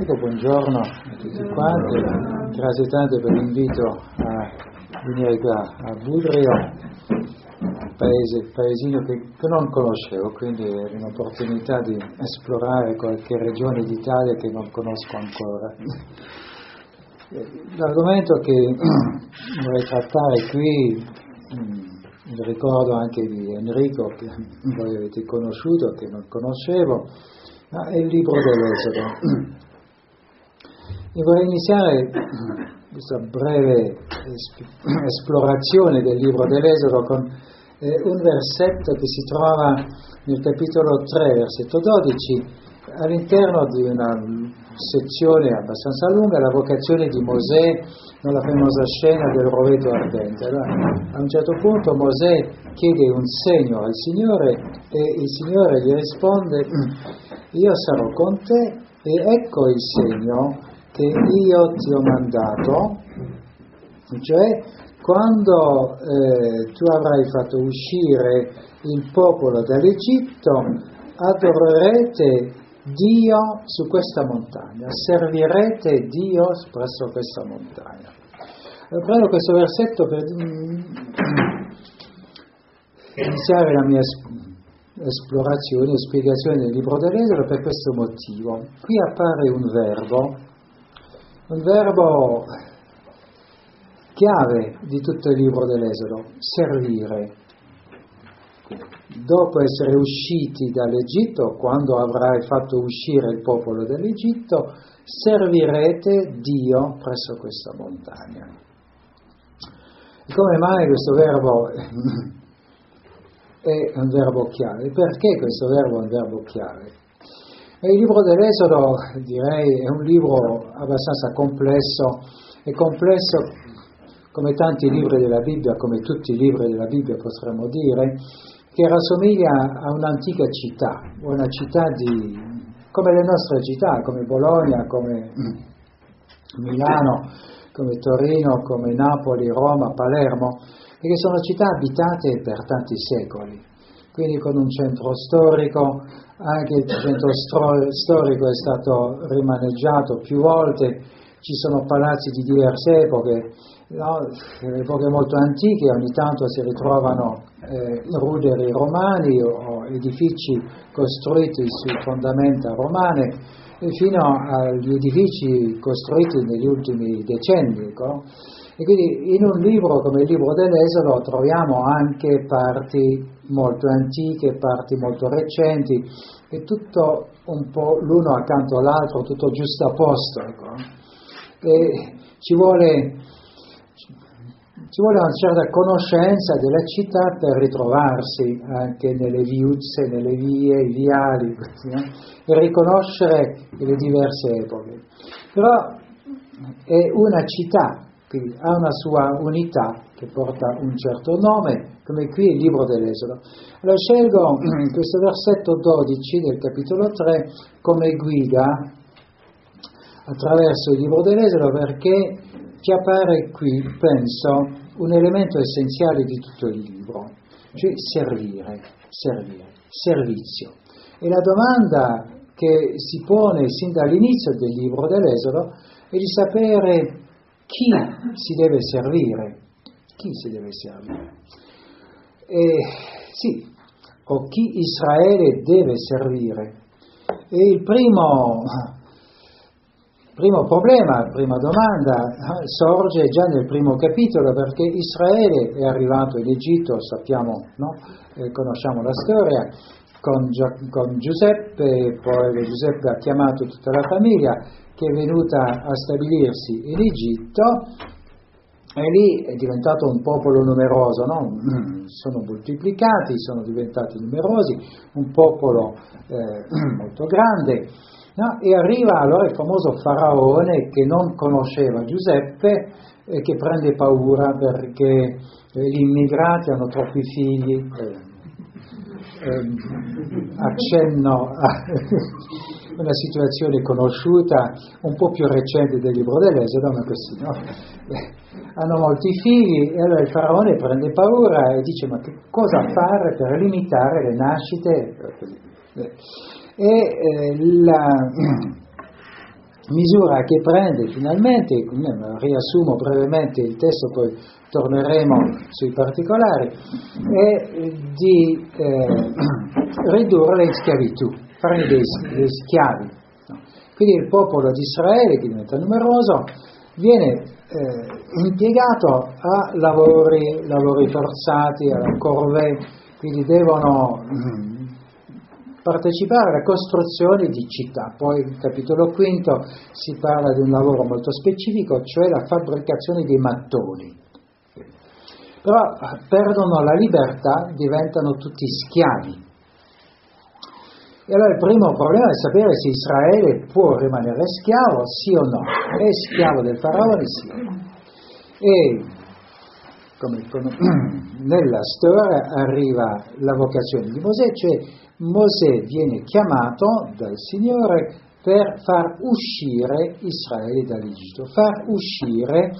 Ecco, buongiorno a tutti quanti, grazie tante per l'invito a venire qua a Budrio, paese, paesino che, che, non conoscevo, quindi è un'opportunità di esplorare qualche regione d'Italia che non conosco ancora. L'argomento che vorrei trattare qui, il mm, ricordo anche di Enrico, che voi avete conosciuto, che non conoscevo, è il libro dell'Esodo. E vorrei iniziare questa breve esplorazione del libro dell'Esodo con eh, un versetto che si trova nel capitolo 3, versetto 12, all'interno di una sezione abbastanza lunga, la vocazione di Mosè nella famosa scena del roveto ardente. Allora, a un certo punto Mosè chiede un segno al Signore e il Signore gli risponde, io sarò con te e ecco il segno che io ti ho mandato, cioè quando eh, tu avrai fatto uscire il popolo dall'Egitto, adorerete Dio su questa montagna, servirete Dio presso questa montagna. Prendo questo versetto per mm, iniziare la mia esplorazione e spiegazione del libro dell'Esodo per questo motivo. Qui appare un verbo un verbo chiave di tutto il libro dell'Esodo, servire. Dopo essere usciti dall'Egitto, quando avrai fatto uscire il popolo dall'Egitto, servirete Dio presso questa montagna. E come mai questo verbo è un verbo chiave? Perché questo verbo è un verbo chiave? E il libro dell'Esodo, direi, è un libro abbastanza complesso, è complesso come tanti libri della Bibbia, come tutti i libri della Bibbia potremmo dire, che rassomiglia a un'antica città, una città di, come le nostre città, come Bologna, come Milano, come Torino, come Napoli, Roma, Palermo, che sono città abitate per tanti secoli. Quindi con un centro storico, anche il centro storico è stato rimaneggiato più volte, ci sono palazzi di diverse epoche, no? epoche molto antiche, ogni tanto si ritrovano eh, ruderi romani o edifici costruiti su fondamenta romane, fino agli edifici costruiti negli ultimi decenni. Ecco? E quindi in un libro come il libro dell'Esodo troviamo anche parti molto antiche, parti molto recenti, e tutto un po' l'uno accanto all'altro, tutto giusto a posto. Ecco. E ci vuole, ci vuole una certa conoscenza della città per ritrovarsi anche nelle viuzze, nelle vie, i viali, no? e riconoscere le diverse epoche. Però è una città quindi ha una sua unità che porta un certo nome, come qui il libro dell'Esodo. Allora scelgo questo versetto 12 del capitolo 3 come guida attraverso il libro dell'Esodo perché ci appare qui, penso, un elemento essenziale di tutto il libro, cioè servire, servire, servizio. E la domanda che si pone sin dall'inizio del libro dell'Esodo è di sapere chi si deve servire, chi si deve servire. E, sì, o chi Israele deve servire. E il primo, primo problema, prima domanda sorge già nel primo capitolo perché Israele è arrivato in Egitto, sappiamo, no? eh, conosciamo la storia, con, con Giuseppe, poi Giuseppe ha chiamato tutta la famiglia che è venuta a stabilirsi in Egitto e lì è diventato un popolo numeroso, no? sono moltiplicati, sono diventati numerosi, un popolo eh, molto grande. No? E arriva allora il famoso faraone che non conosceva Giuseppe e che prende paura perché eh, gli immigrati hanno troppi figli. Eh, accenno a una situazione conosciuta, un po' più recente del libro dell'Esodo, ma così, no? Eh, hanno molti figli e allora il faraone prende paura e dice ma che cosa fare per limitare le nascite? Eh, e eh, la misura che prende finalmente, riassumo brevemente il testo, poi torneremo sui particolari, è di eh, ridurre in schiavitù, farne dei, dei schiavi. Quindi il popolo di Israele, che diventa numeroso, viene eh, impiegato a lavori, lavori forzati, a corvée, quindi devono partecipare alla costruzione di città. Poi nel capitolo quinto si parla di un lavoro molto specifico, cioè la fabbricazione dei mattoni. Però perdono la libertà, diventano tutti schiavi. E allora il primo problema è sapere se Israele può rimanere schiavo, sì o no. È schiavo del faraone, sì o no. E come, come, nella storia arriva la vocazione di Mosè, cioè Mosè viene chiamato dal Signore per far uscire Israele dall'Egitto. Far uscire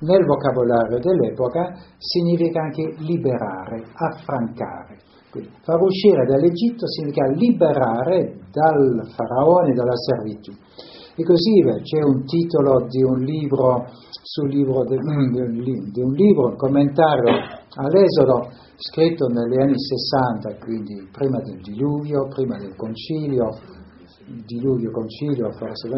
nel vocabolario dell'epoca significa anche liberare, affrancare. Quindi, far uscire dall'Egitto significa liberare dal faraone, dalla servitù. E così c'è un titolo di un libro, sul libro de, di un libro, un commentario all'Esodo, scritto negli anni 60, quindi prima del diluvio, prima del concilio, diluvio, concilio, forse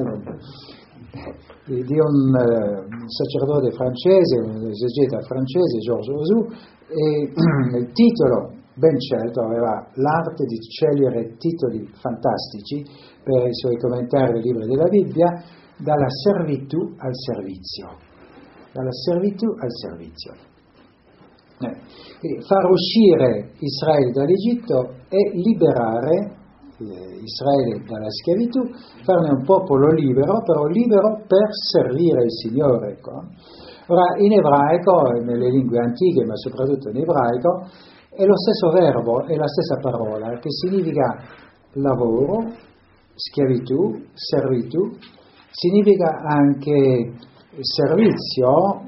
di un eh, sacerdote francese, un esegeta francese, Georges Osu, e il titolo ben certo aveva l'arte di scegliere titoli fantastici per i suoi commentari ai libri della Bibbia, dalla servitù al servizio. Dalla servitù al servizio. Eh, far uscire Israele dall'Egitto e liberare eh, Israele dalla schiavitù, farne un popolo libero, però libero per servire il Signore. Ecco. Ora, in ebraico, nelle lingue antiche, ma soprattutto in ebraico, è lo stesso verbo, è la stessa parola, che significa lavoro, schiavitù, servitù, significa anche servizio,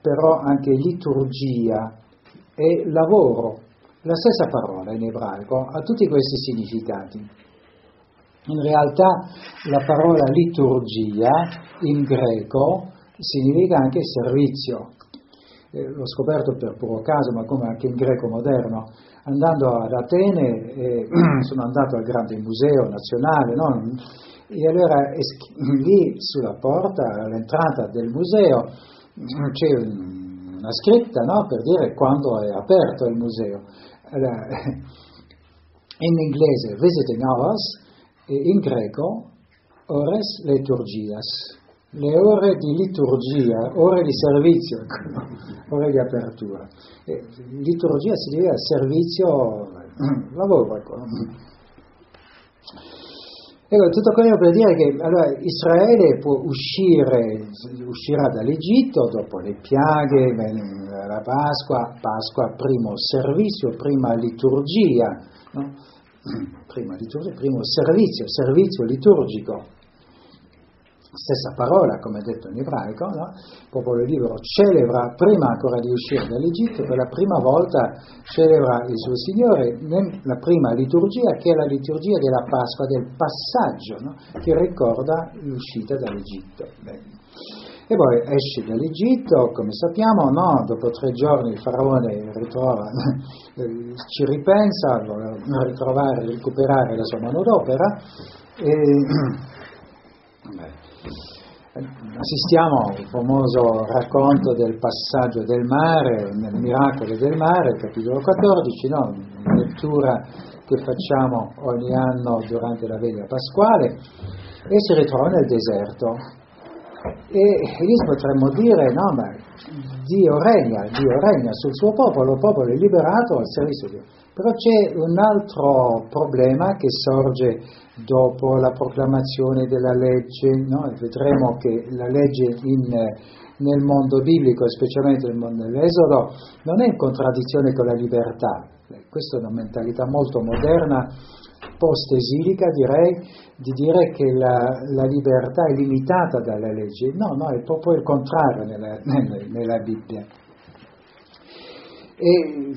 però anche liturgia e lavoro, la stessa parola in ebraico ha tutti questi significati. In realtà la parola liturgia in greco significa anche servizio. Eh, l'ho scoperto per puro caso, ma come anche in greco moderno. Andando ad Atene, eh, sono andato al grande museo nazionale, no? e allora lì sulla porta, all'entrata del museo, c'è una scritta no? per dire quando è aperto il museo in inglese visiting hours e in greco ores liturgias, le ore di liturgia, ore di servizio, ore di apertura. Liturgia significa servizio, lavoro. Ecco. Tutto quello per dire che allora, Israele può uscire, uscirà dall'Egitto dopo le piaghe, la Pasqua, Pasqua primo servizio, prima liturgia, no? prima liturgia, primo servizio, servizio liturgico stessa parola, come detto in ebraico, no? il popolo libero celebra, prima ancora di uscire dall'Egitto, per la prima volta celebra il suo Signore nella prima liturgia, che è la liturgia della Pasqua, del passaggio, no? che ricorda l'uscita dall'Egitto. Bene. E poi esce dall'Egitto, come sappiamo, no? dopo tre giorni il faraone ritrova, ci ripensa, vuole ritrovare, recuperare la sua manodopera. E, assistiamo al famoso racconto del passaggio del mare, nel miracolo del mare, capitolo 14, no? una lettura che facciamo ogni anno durante la veglia pasquale, e si ritrova nel deserto. E lì potremmo dire, no, ma Dio regna, Dio regna sul suo popolo, il popolo è liberato al servizio di Dio. Però c'è un altro problema che sorge dopo la proclamazione della legge, no? vedremo che la legge in, nel mondo biblico, specialmente nel mondo dell'Esodo, non è in contraddizione con la libertà. Questa è una mentalità molto moderna, post-esilica direi, di dire che la, la, libertà è limitata dalla legge. No, no, è proprio il contrario nella, nella, Bibbia. E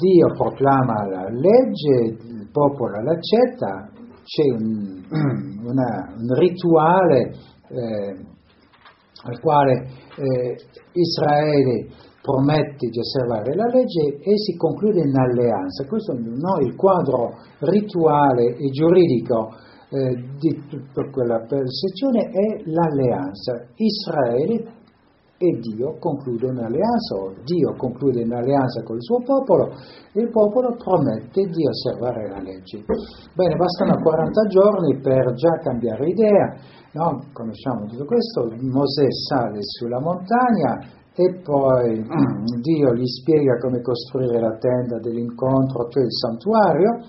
Dio proclama la legge, il popolo l'accetta, c'è un, una, un rituale eh, al quale eh, Israele promette di osservare la legge e si conclude in alleanza. Questo no, il quadro rituale e giuridico eh, di per quella persezione è l'alleanza. Israele e Dio conclude un'alleanza, o Dio conclude un'alleanza con il suo popolo e il popolo promette di osservare la legge. Bene, bastano 40 giorni per già cambiare idea, no? conosciamo tutto questo, Mosè sale sulla montagna e poi Dio gli spiega come costruire la tenda dell'incontro, cioè il santuario,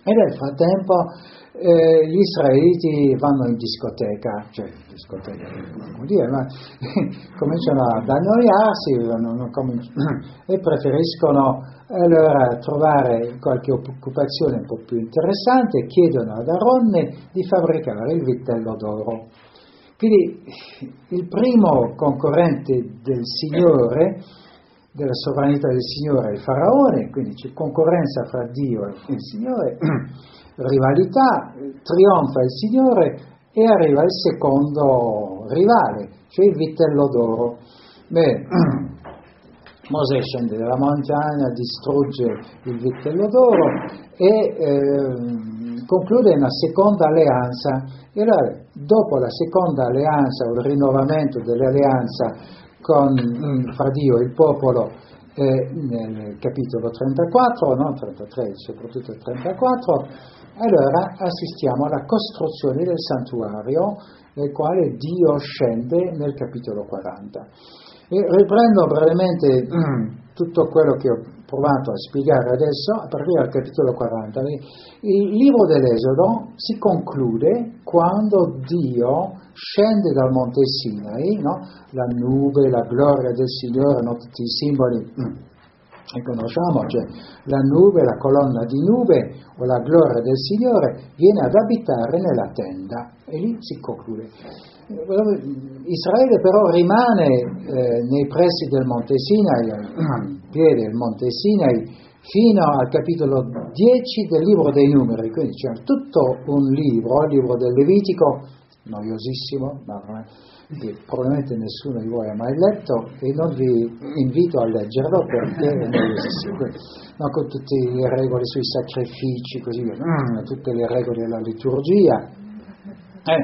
e nel frattempo eh, gli israeliti vanno in discoteca, cioè discoteca, come dire, ma cominciano ad annoiarsi e preferiscono allora trovare qualche occupazione un po' più interessante, chiedono ad Aronne di fabbricare il vitello d'oro. Quindi il primo concorrente del Signore, della sovranità del Signore è il Faraone, quindi c'è concorrenza fra Dio e il Signore rivalità, trionfa il Signore e arriva il secondo rivale, cioè il vitello d'oro. Beh, Mosè scende dalla montagna, distrugge il vitello d'oro e eh, conclude una seconda alleanza. E allora, dopo la seconda alleanza o il rinnovamento dell'alleanza con, mm, fra Dio e il popolo eh, nel capitolo 34, no? 33 soprattutto il 34, allora assistiamo alla costruzione del santuario nel quale Dio scende nel capitolo 40. E riprendo brevemente tutto quello che ho provato a spiegare adesso a partire dal capitolo 40. Il libro dell'Esodo si conclude quando Dio scende dal monte Sinai, no? la nube, la gloria del Signore, no? tutti i simboli e conosciamo, cioè la nube, la colonna di nube o la gloria del Signore viene ad abitare nella tenda e lì si conclude. Israele però rimane eh, nei pressi del Monte Sinai, a piede del Monte Sinai, fino al capitolo 10 del libro dei numeri, quindi c'è tutto un libro, il libro del Levitico, noiosissimo, ma che probabilmente nessuno di voi ha mai letto e non vi invito a leggerlo perché è noiosissimo, no, con tutte le regole sui sacrifici, così mm, tutte le regole della liturgia. Eh,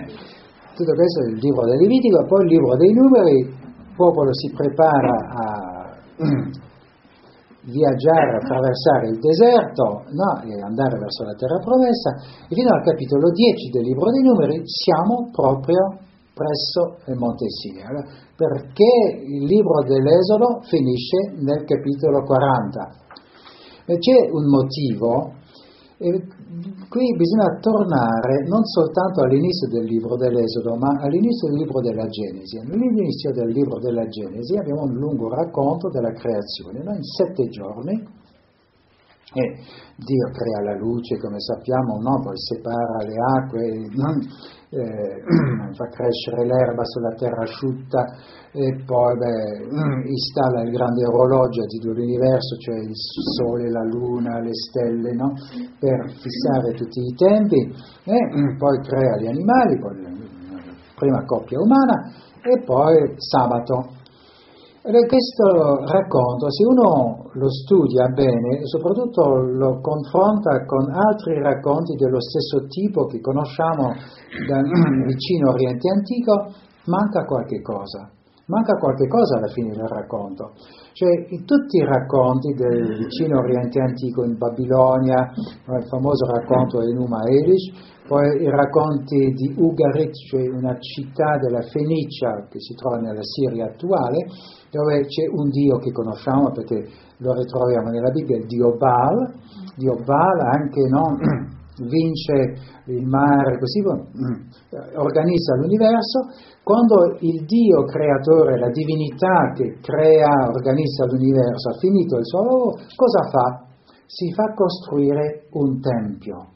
tutto questo è il libro del Levitico, poi il libro dei numeri, il popolo si prepara a mm, viaggiare, attraversare il deserto no, e andare verso la terra promessa e fino al capitolo 10 del libro dei numeri siamo proprio presso il Monte Sinai, perché il libro dell'Esodo finisce nel capitolo 40. E c'è un motivo, e qui bisogna tornare non soltanto all'inizio del libro dell'Esodo, ma all'inizio del libro della Genesi. All'inizio del libro della Genesi abbiamo un lungo racconto della creazione, no? in sette giorni. E Dio crea la luce, come sappiamo, no? poi separa le acque, eh, fa crescere l'erba sulla terra asciutta e poi beh, installa il grande orologio di dell'universo, cioè il sole, la luna, le stelle, no? per fissare tutti i tempi, e poi crea gli animali, poi prima coppia umana e poi sabato questo racconto, se uno lo studia bene, soprattutto lo confronta con altri racconti dello stesso tipo che conosciamo dal vicino Oriente Antico, manca qualche cosa. Manca qualche cosa alla fine del racconto. Cioè, in tutti i racconti del vicino Oriente Antico in Babilonia, il famoso racconto di Numa Elish, poi i racconti di Ugarit, cioè una città della Fenicia che si trova nella Siria attuale, dove c'è un Dio che conosciamo perché lo ritroviamo nella Bibbia, il Dio Baal, Dio Baal anche no, vince il mare, così organizza l'universo, quando il Dio creatore, la divinità che crea, organizza l'universo, ha finito il suo lavoro, cosa fa? Si fa costruire un tempio,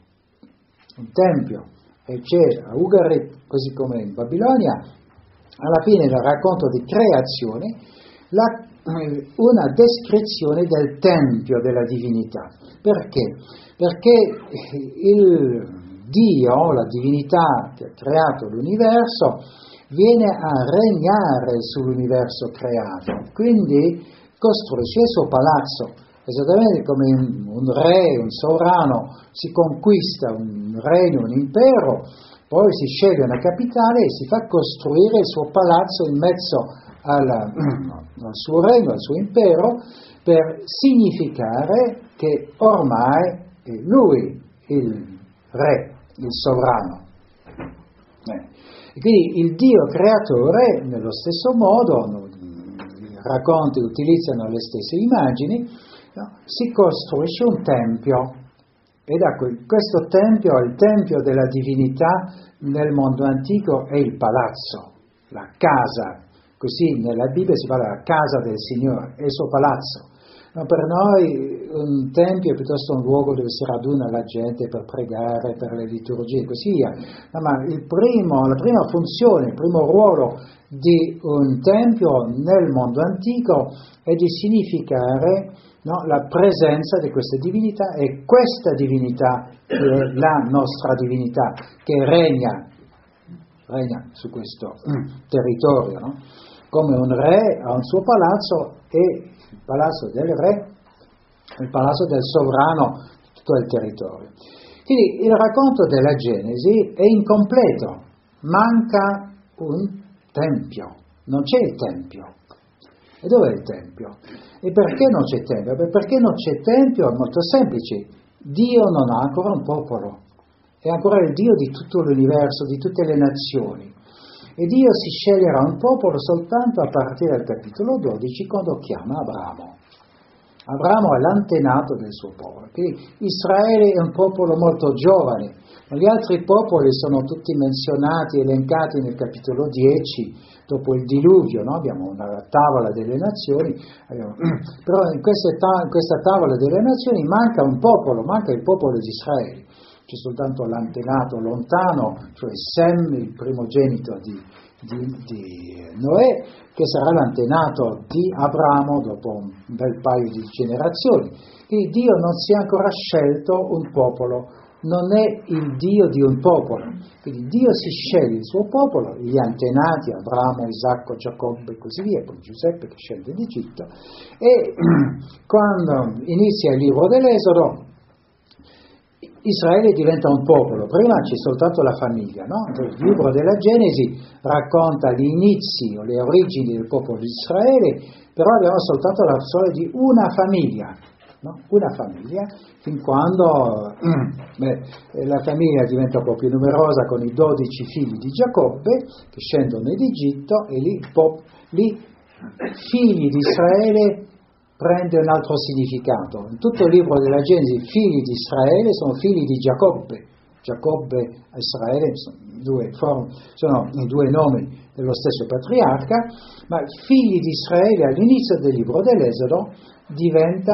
un tempio, e c'è a Ugarit, così come in Babilonia, alla fine del racconto di creazione, la, una descrizione del tempio della divinità. Perché? Perché il Dio, la divinità che ha creato l'universo, viene a regnare sull'universo creato, quindi costruisce il suo palazzo, esattamente come un re, un sovrano si conquista un regno, un impero, poi si sceglie una capitale e si fa costruire il suo palazzo in mezzo alla, al suo regno, al suo impero, per significare che ormai è lui il re, il sovrano. Eh. E quindi il Dio creatore, nello stesso modo, i racconti utilizzano le stesse immagini, no? si costruisce un tempio. E da questo tempio, il tempio della divinità nel mondo antico è il palazzo, la casa. Così nella Bibbia si parla della casa del Signore, è il suo palazzo. Ma per noi un tempio è piuttosto un luogo dove si raduna la gente per pregare, per le liturgie e così via. Ma primo, la prima funzione, il primo ruolo di un tempio nel mondo antico è di significare no, la presenza di questa divinità e questa divinità è la nostra divinità, che regna, regna su questo territorio. No? Come un re ha un suo palazzo e il palazzo del re, il palazzo del sovrano, tutto il territorio. Quindi il racconto della Genesi è incompleto, manca un tempio, non c'è il tempio. E dov'è il tempio? E perché non c'è tempio? Perché non c'è tempio è molto semplice. Dio non ha ancora un popolo, è ancora il Dio di tutto l'universo, di tutte le nazioni. E Dio si sceglierà un popolo soltanto a partire dal capitolo 12 quando chiama Abramo. Abramo è l'antenato del suo popolo. Quindi Israele è un popolo molto giovane, ma gli altri popoli sono tutti menzionati, elencati nel capitolo 10, dopo il diluvio, no? abbiamo una tavola delle nazioni, però in questa tavola delle nazioni manca un popolo, manca il popolo di Israele c'è soltanto l'antenato lontano, cioè Sem, il primogenito di, di, di, Noè, che sarà l'antenato di Abramo dopo un bel paio di generazioni. Quindi Dio non si è ancora scelto un popolo, non è il Dio di un popolo. Quindi Dio si sceglie il suo popolo, gli antenati, Abramo, Isacco, Giacobbe e così via, poi Giuseppe che scende d'Egitto, e quando inizia il libro dell'Esodo, Israele diventa un popolo, prima c'è soltanto la famiglia, no? il libro della Genesi racconta gli inizi o le origini del popolo di Israele, però abbiamo soltanto la storia di una famiglia, no? una famiglia, fin quando beh, la famiglia diventa un po' più numerosa con i dodici figli di Giacobbe che scendono in Egitto e lì, pop, lì figli di Israele prende un altro significato. In tutto il libro della Genesi, figli di Israele sono figli di Giacobbe. Giacobbe e Israele sono due, sono i due nomi dello stesso patriarca, ma figli di Israele all'inizio del libro dell'Esodo diventa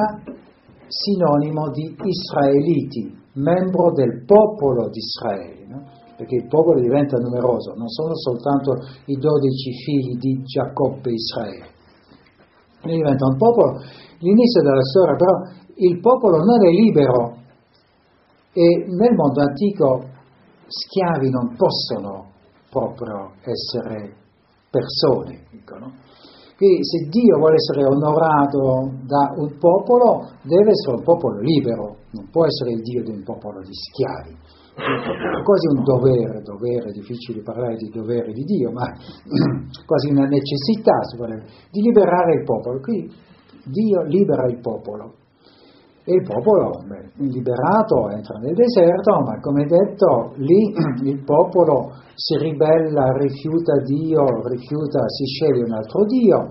sinonimo di israeliti, membro del popolo di Israele, no? perché il popolo diventa numeroso, non sono soltanto i dodici figli di Giacobbe e Israele diventa un popolo. L'inizio della storia però il popolo non è libero e nel mondo antico schiavi non possono proprio essere persone, dicono. Quindi se Dio vuole essere onorato da un popolo, deve essere un popolo libero, non può essere il Dio di un popolo di schiavi quasi un dovere, dovere, difficile parlare di dovere di Dio, ma quasi una necessità di liberare il popolo. Qui Dio libera il popolo. E il popolo, liberato, entra nel deserto, ma come detto, lì il popolo si ribella, rifiuta Dio, rifiuta, si sceglie un altro Dio,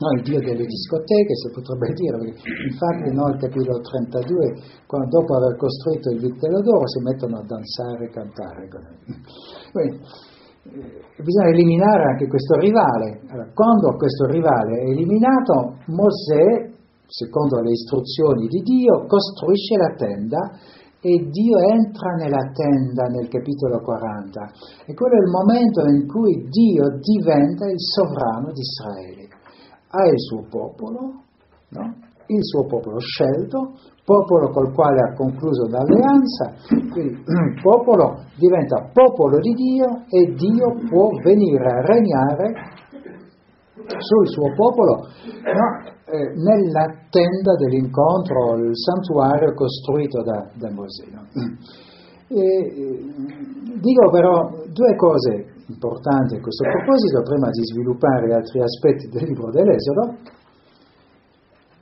no, il dio delle discoteche, si potrebbe dire, perché infatti no, il capitolo 32, quando, dopo aver costruito il vitello d'oro, si mettono a danzare e cantare. Quindi, eh, bisogna eliminare anche questo rivale. Allora, quando questo rivale è eliminato, Mosè, secondo le istruzioni di Dio, costruisce la tenda e Dio entra nella tenda nel capitolo 40. E quello è il momento in cui Dio diventa il sovrano di Israele ha il suo popolo, no? il suo popolo scelto, popolo col quale ha concluso un'alleanza, quindi il popolo diventa popolo di Dio e Dio può venire a regnare sul suo popolo no? eh, nella tenda dell'incontro, il santuario costruito da, da Mosè. E, dico però due cose importanti a questo proposito, prima di sviluppare altri aspetti del libro dell'Esodo.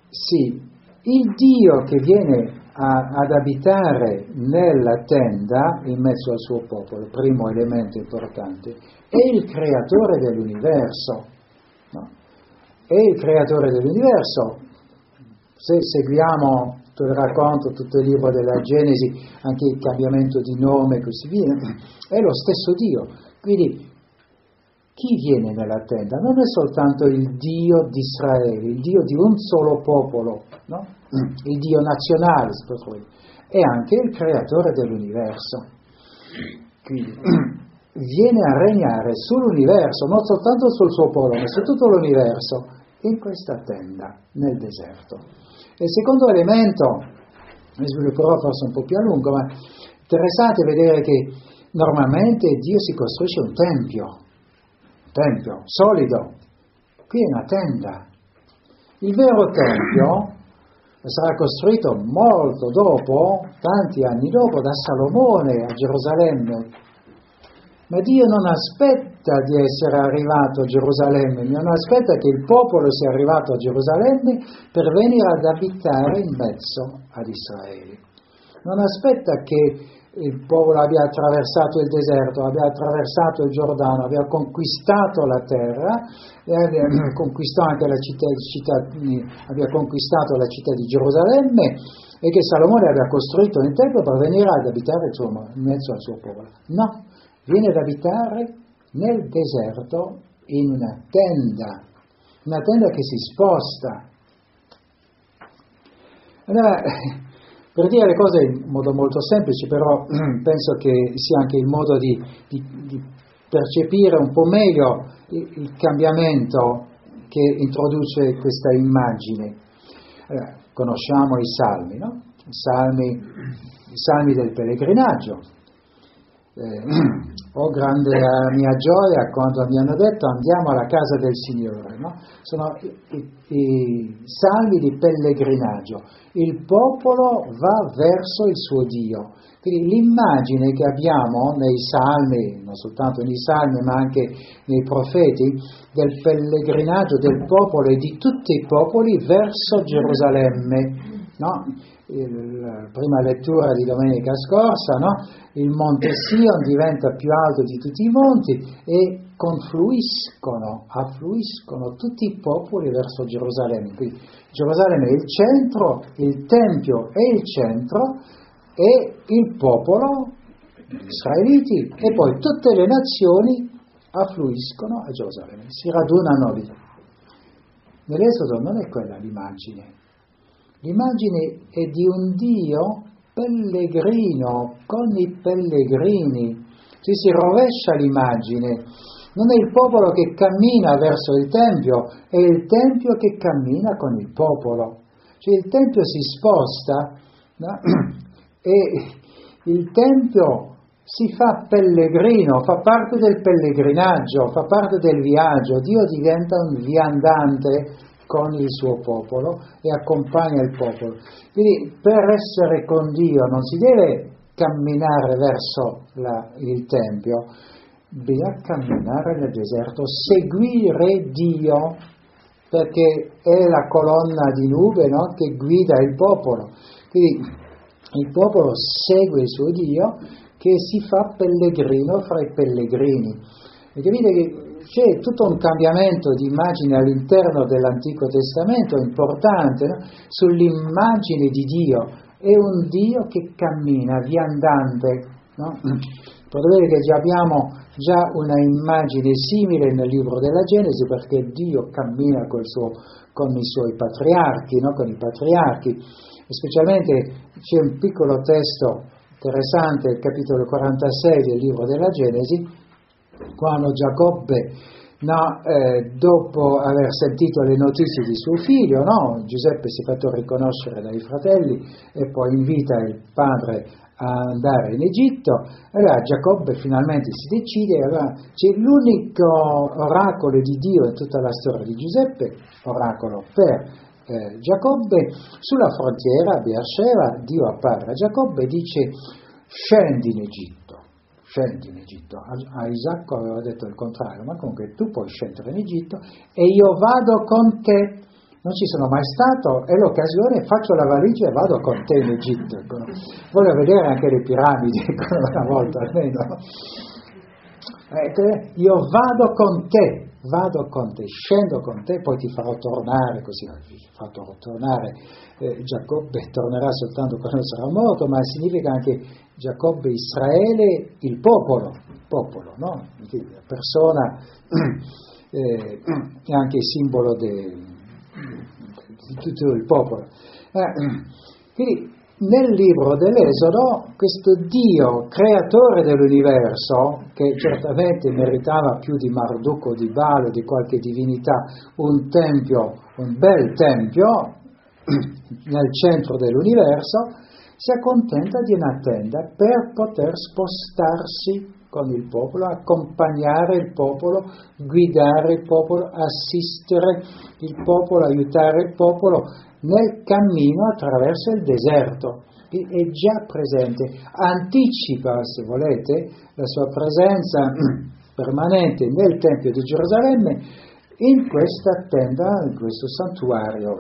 Sì, il Dio che viene a, ad abitare nella tenda in mezzo al suo popolo, primo elemento importante, è il creatore dell'universo. No? È il creatore dell'universo. Se seguiamo tutto il racconto, tutto il libro della Genesi, anche il cambiamento di nome e così via, è lo stesso Dio. Quindi chi viene nella tenda? Non è soltanto il Dio di Israele, il Dio di un solo popolo, no? il Dio nazionale, si può dire, è anche il creatore dell'universo. Quindi viene a regnare sull'universo, non soltanto sul suo popolo, ma su tutto l'universo, in questa tenda, nel deserto. Il secondo elemento, ne svilupperò forse un po' più a lungo, ma interessante vedere che normalmente Dio si costruisce un tempio, tempio solido. Qui è una tenda. Il vero tempio sarà costruito molto dopo, tanti anni dopo, da Salomone a Gerusalemme. Ma Dio non aspetta di essere arrivato a Gerusalemme, non aspetta che il popolo sia arrivato a Gerusalemme per venire ad abitare in mezzo ad Israele. Non aspetta che il popolo abbia attraversato il deserto, abbia attraversato il Giordano, abbia conquistato la terra abbia conquistato la città, città, abbia conquistato la città di Gerusalemme e che Salomone abbia costruito un tempio per venire ad abitare insomma, in mezzo al suo popolo. No, viene ad abitare nel deserto in una tenda, una tenda che si sposta. Allora, per dire le cose in modo molto semplice, però penso che sia anche il modo di, di, di percepire un po' meglio il, il, cambiamento che introduce questa immagine. Allora, conosciamo i salmi, no? I salmi, i salmi del pellegrinaggio. Eh, oh grande la mia gioia quando mi hanno detto andiamo alla casa del Signore. No? Sono i, i, i, salmi di pellegrinaggio. Il popolo va verso il suo Dio. Quindi l'immagine che abbiamo nei salmi, non soltanto nei salmi ma anche nei profeti, del pellegrinaggio del popolo e di tutti i popoli verso Gerusalemme. No? La prima lettura di domenica scorsa, no? il monte Sion diventa più alto di tutti i monti e confluiscono, affluiscono tutti i popoli verso Gerusalemme. Quindi Gerusalemme è il centro, il Tempio è il centro e il popolo, gli israeliti e poi tutte le nazioni affluiscono a Gerusalemme, si radunano lì. Nell'Esodo non è quella l'immagine, L'immagine è di un Dio pellegrino con i pellegrini. Ci si rovescia l'immagine. Non è il popolo che cammina verso il Tempio, è il Tempio che cammina con il popolo. Cioè il Tempio si sposta no? e il Tempio si fa pellegrino, fa parte del pellegrinaggio, fa parte del viaggio. Dio diventa un viandante con il suo popolo e accompagna il popolo. Quindi per essere con Dio non si deve camminare verso la, il Tempio, bisogna camminare nel deserto, seguire Dio, perché è la colonna di nube no? che guida il popolo. Quindi il popolo segue il suo Dio che si fa pellegrino fra i pellegrini. E capite che c'è tutto un cambiamento di immagine all'interno dell'Antico Testamento importante no? sull'immagine di Dio. È un Dio che cammina, viandante. No? Potete vedere che già abbiamo già una immagine simile nel libro della Genesi perché Dio cammina suo, con i suoi patriarchi, no? con i patriarchi. E specialmente c'è un piccolo testo interessante, il capitolo 46 del libro della Genesi, quando Giacobbe no, eh, dopo aver sentito le notizie di suo figlio, no? Giuseppe si è fatto riconoscere dai fratelli e poi invita il padre a andare in Egitto, allora Giacobbe finalmente si decide, allora c'è l'unico oracolo di Dio in tutta la storia di Giuseppe, oracolo per eh, Giacobbe, sulla frontiera a Beersheba, Dio appare a Giacobbe e dice scendi in Egitto, scendi in Egitto. A, Isacco aveva detto il contrario, ma comunque tu puoi scendere in Egitto e io vado con te non ci sono mai stato, è l'occasione, faccio la valigia e vado con te in Egitto. Ecco. Voglio vedere anche le piramidi una volta almeno. Ecco, io vado con te, vado con te, scendo con te, poi ti farò tornare, così fatto tornare eh, Giacobbe, tornerà soltanto quando sarà morto, ma significa anche Giacobbe Israele, il popolo, il popolo, no? La persona eh, è anche simbolo del di tutto il popolo. Eh, quindi nel libro dell'Esodo questo Dio, creatore dell'universo, che certamente meritava più di Marduk o di Baal o di qualche divinità, un tempio, un bel tempio nel centro dell'universo, si accontenta di una tenda per poter spostarsi con il popolo, accompagnare il popolo, guidare il popolo, assistere il popolo, aiutare il popolo nel cammino attraverso il deserto. È già presente, anticipa, se volete, la sua presenza permanente nel Tempio di Gerusalemme in questa tenda, in questo santuario.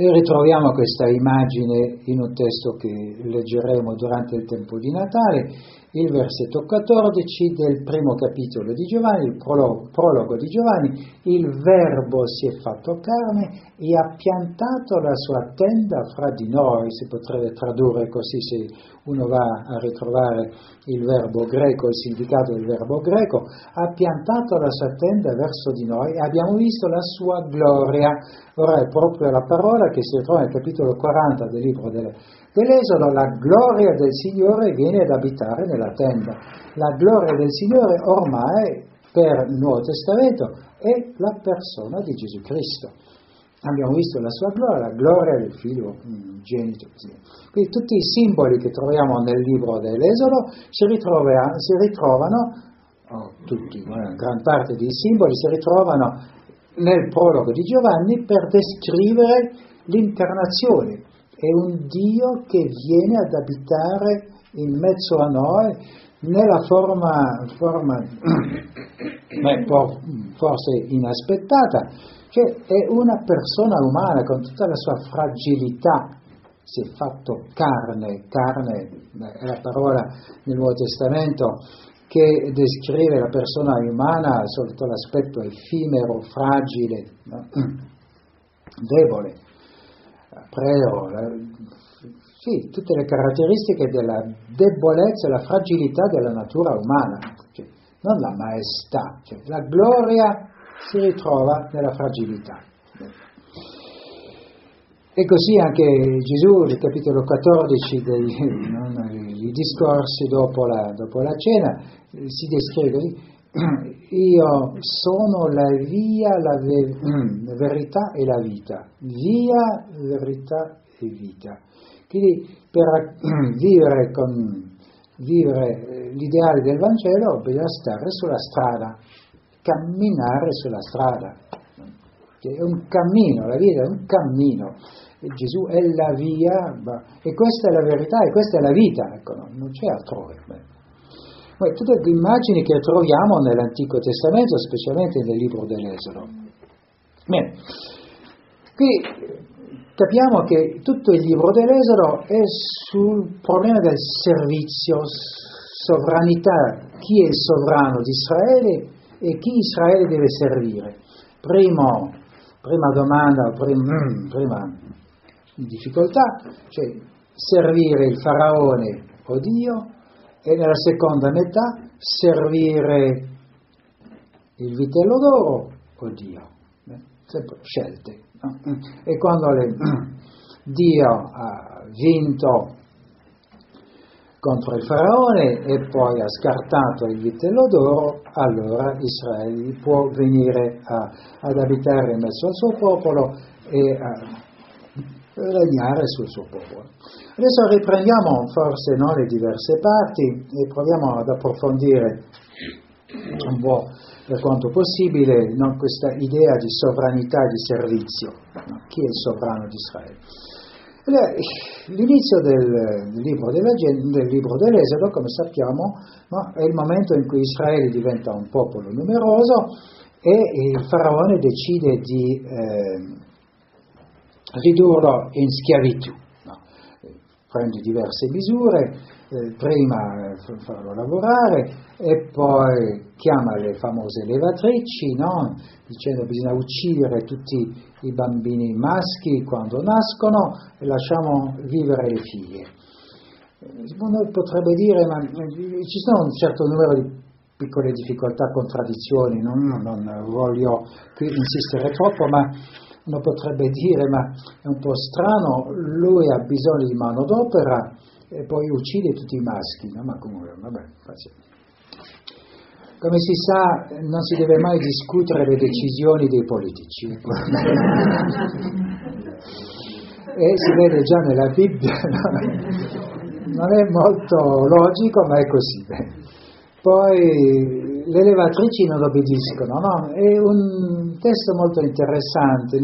E ritroviamo questa immagine in un testo che leggeremo durante il tempo di Natale il versetto 14 del primo capitolo di Giovanni, il prologo, prologo di Giovanni, il verbo si è fatto carne e ha piantato la sua tenda fra di noi, si potrebbe tradurre così se uno va a ritrovare il verbo greco, il significato del verbo greco, ha piantato la sua tenda verso di noi e abbiamo visto la sua gloria. Ora è proprio la parola che si trova nel capitolo 40 del libro delle Nell'Esodo la gloria del Signore viene ad abitare nella tenda. La gloria del Signore ormai per il Nuovo Testamento è la persona di Gesù Cristo. Abbiamo visto la sua gloria, la gloria del figlio genito. Quindi tutti i simboli che troviamo nel libro dell'Esodo si, si ritrovano, oh, tutti, gran parte dei simboli si ritrovano nel prologo di Giovanni per descrivere l'incarnazione, è un Dio che viene ad abitare in mezzo a noi nella forma, forma forse inaspettata, cioè è una persona umana con tutta la sua fragilità, si è fatto carne, carne è la parola nel Nuovo Testamento che descrive la persona umana sotto l'aspetto effimero, fragile, no? debole preo, la, sì, tutte le caratteristiche della debolezza e la fragilità della natura umana, cioè, non la maestà, cioè, la gloria si ritrova nella fragilità. E così anche Gesù, nel capitolo 14 dei no, discorsi dopo la, dopo la cena, si descrive così, io sono la via, la, ve- la verità e la vita. Via, verità e vita. Quindi per vivere, con, vivere eh, l'ideale del Vangelo bisogna stare sulla strada, camminare sulla strada. È un cammino, la vita è un cammino. E Gesù è la via, e questa è la verità e questa è la vita, ecco, non c'è altrove. Poi tutte le immagini che troviamo nell'Antico Testamento, specialmente nel libro dell'Esodo. Bene, qui capiamo che tutto il libro dell'Esodo è sul problema del servizio, sovranità, chi è il sovrano di Israele e chi Israele deve servire. Primo, prima domanda, prim, prima difficoltà, cioè servire il faraone o Dio e nella seconda metà servire il vitello d'oro o Dio. Sempre scelte. E quando le, Dio ha vinto contro il faraone e poi ha scartato il vitello d'oro, allora Israele può venire a, ad abitare in mezzo al suo popolo e a regnare sul suo popolo. Adesso riprendiamo forse no, le diverse parti e proviamo ad approfondire un po' per quanto possibile no, questa idea di sovranità e di servizio. No? Chi è il sovrano di Israele? L'inizio del, libro del, libro dell'Esodo, come sappiamo, no, è il momento in cui Israele diventa un popolo numeroso e il faraone decide di eh, ridurlo in schiavitù. No? Prende diverse misure, eh, prima farlo lavorare e poi chiama le famose levatrici, no? dicendo bisogna uccidere tutti i bambini maschi quando nascono e lasciamo vivere le figlie. Uno potrebbe dire, ma ci sono un certo numero di piccole difficoltà, contraddizioni, non, non voglio qui insistere troppo, ma uno potrebbe dire, ma è un po' strano, lui ha bisogno di manodopera e poi uccide tutti i maschi, no? ma comunque, vabbè, pazienza. Come si sa, non si deve mai discutere le decisioni dei politici. e si vede già nella Bibbia, non è molto logico, ma è così. Poi le levatrici non obbediscono, no? È un testo molto interessante,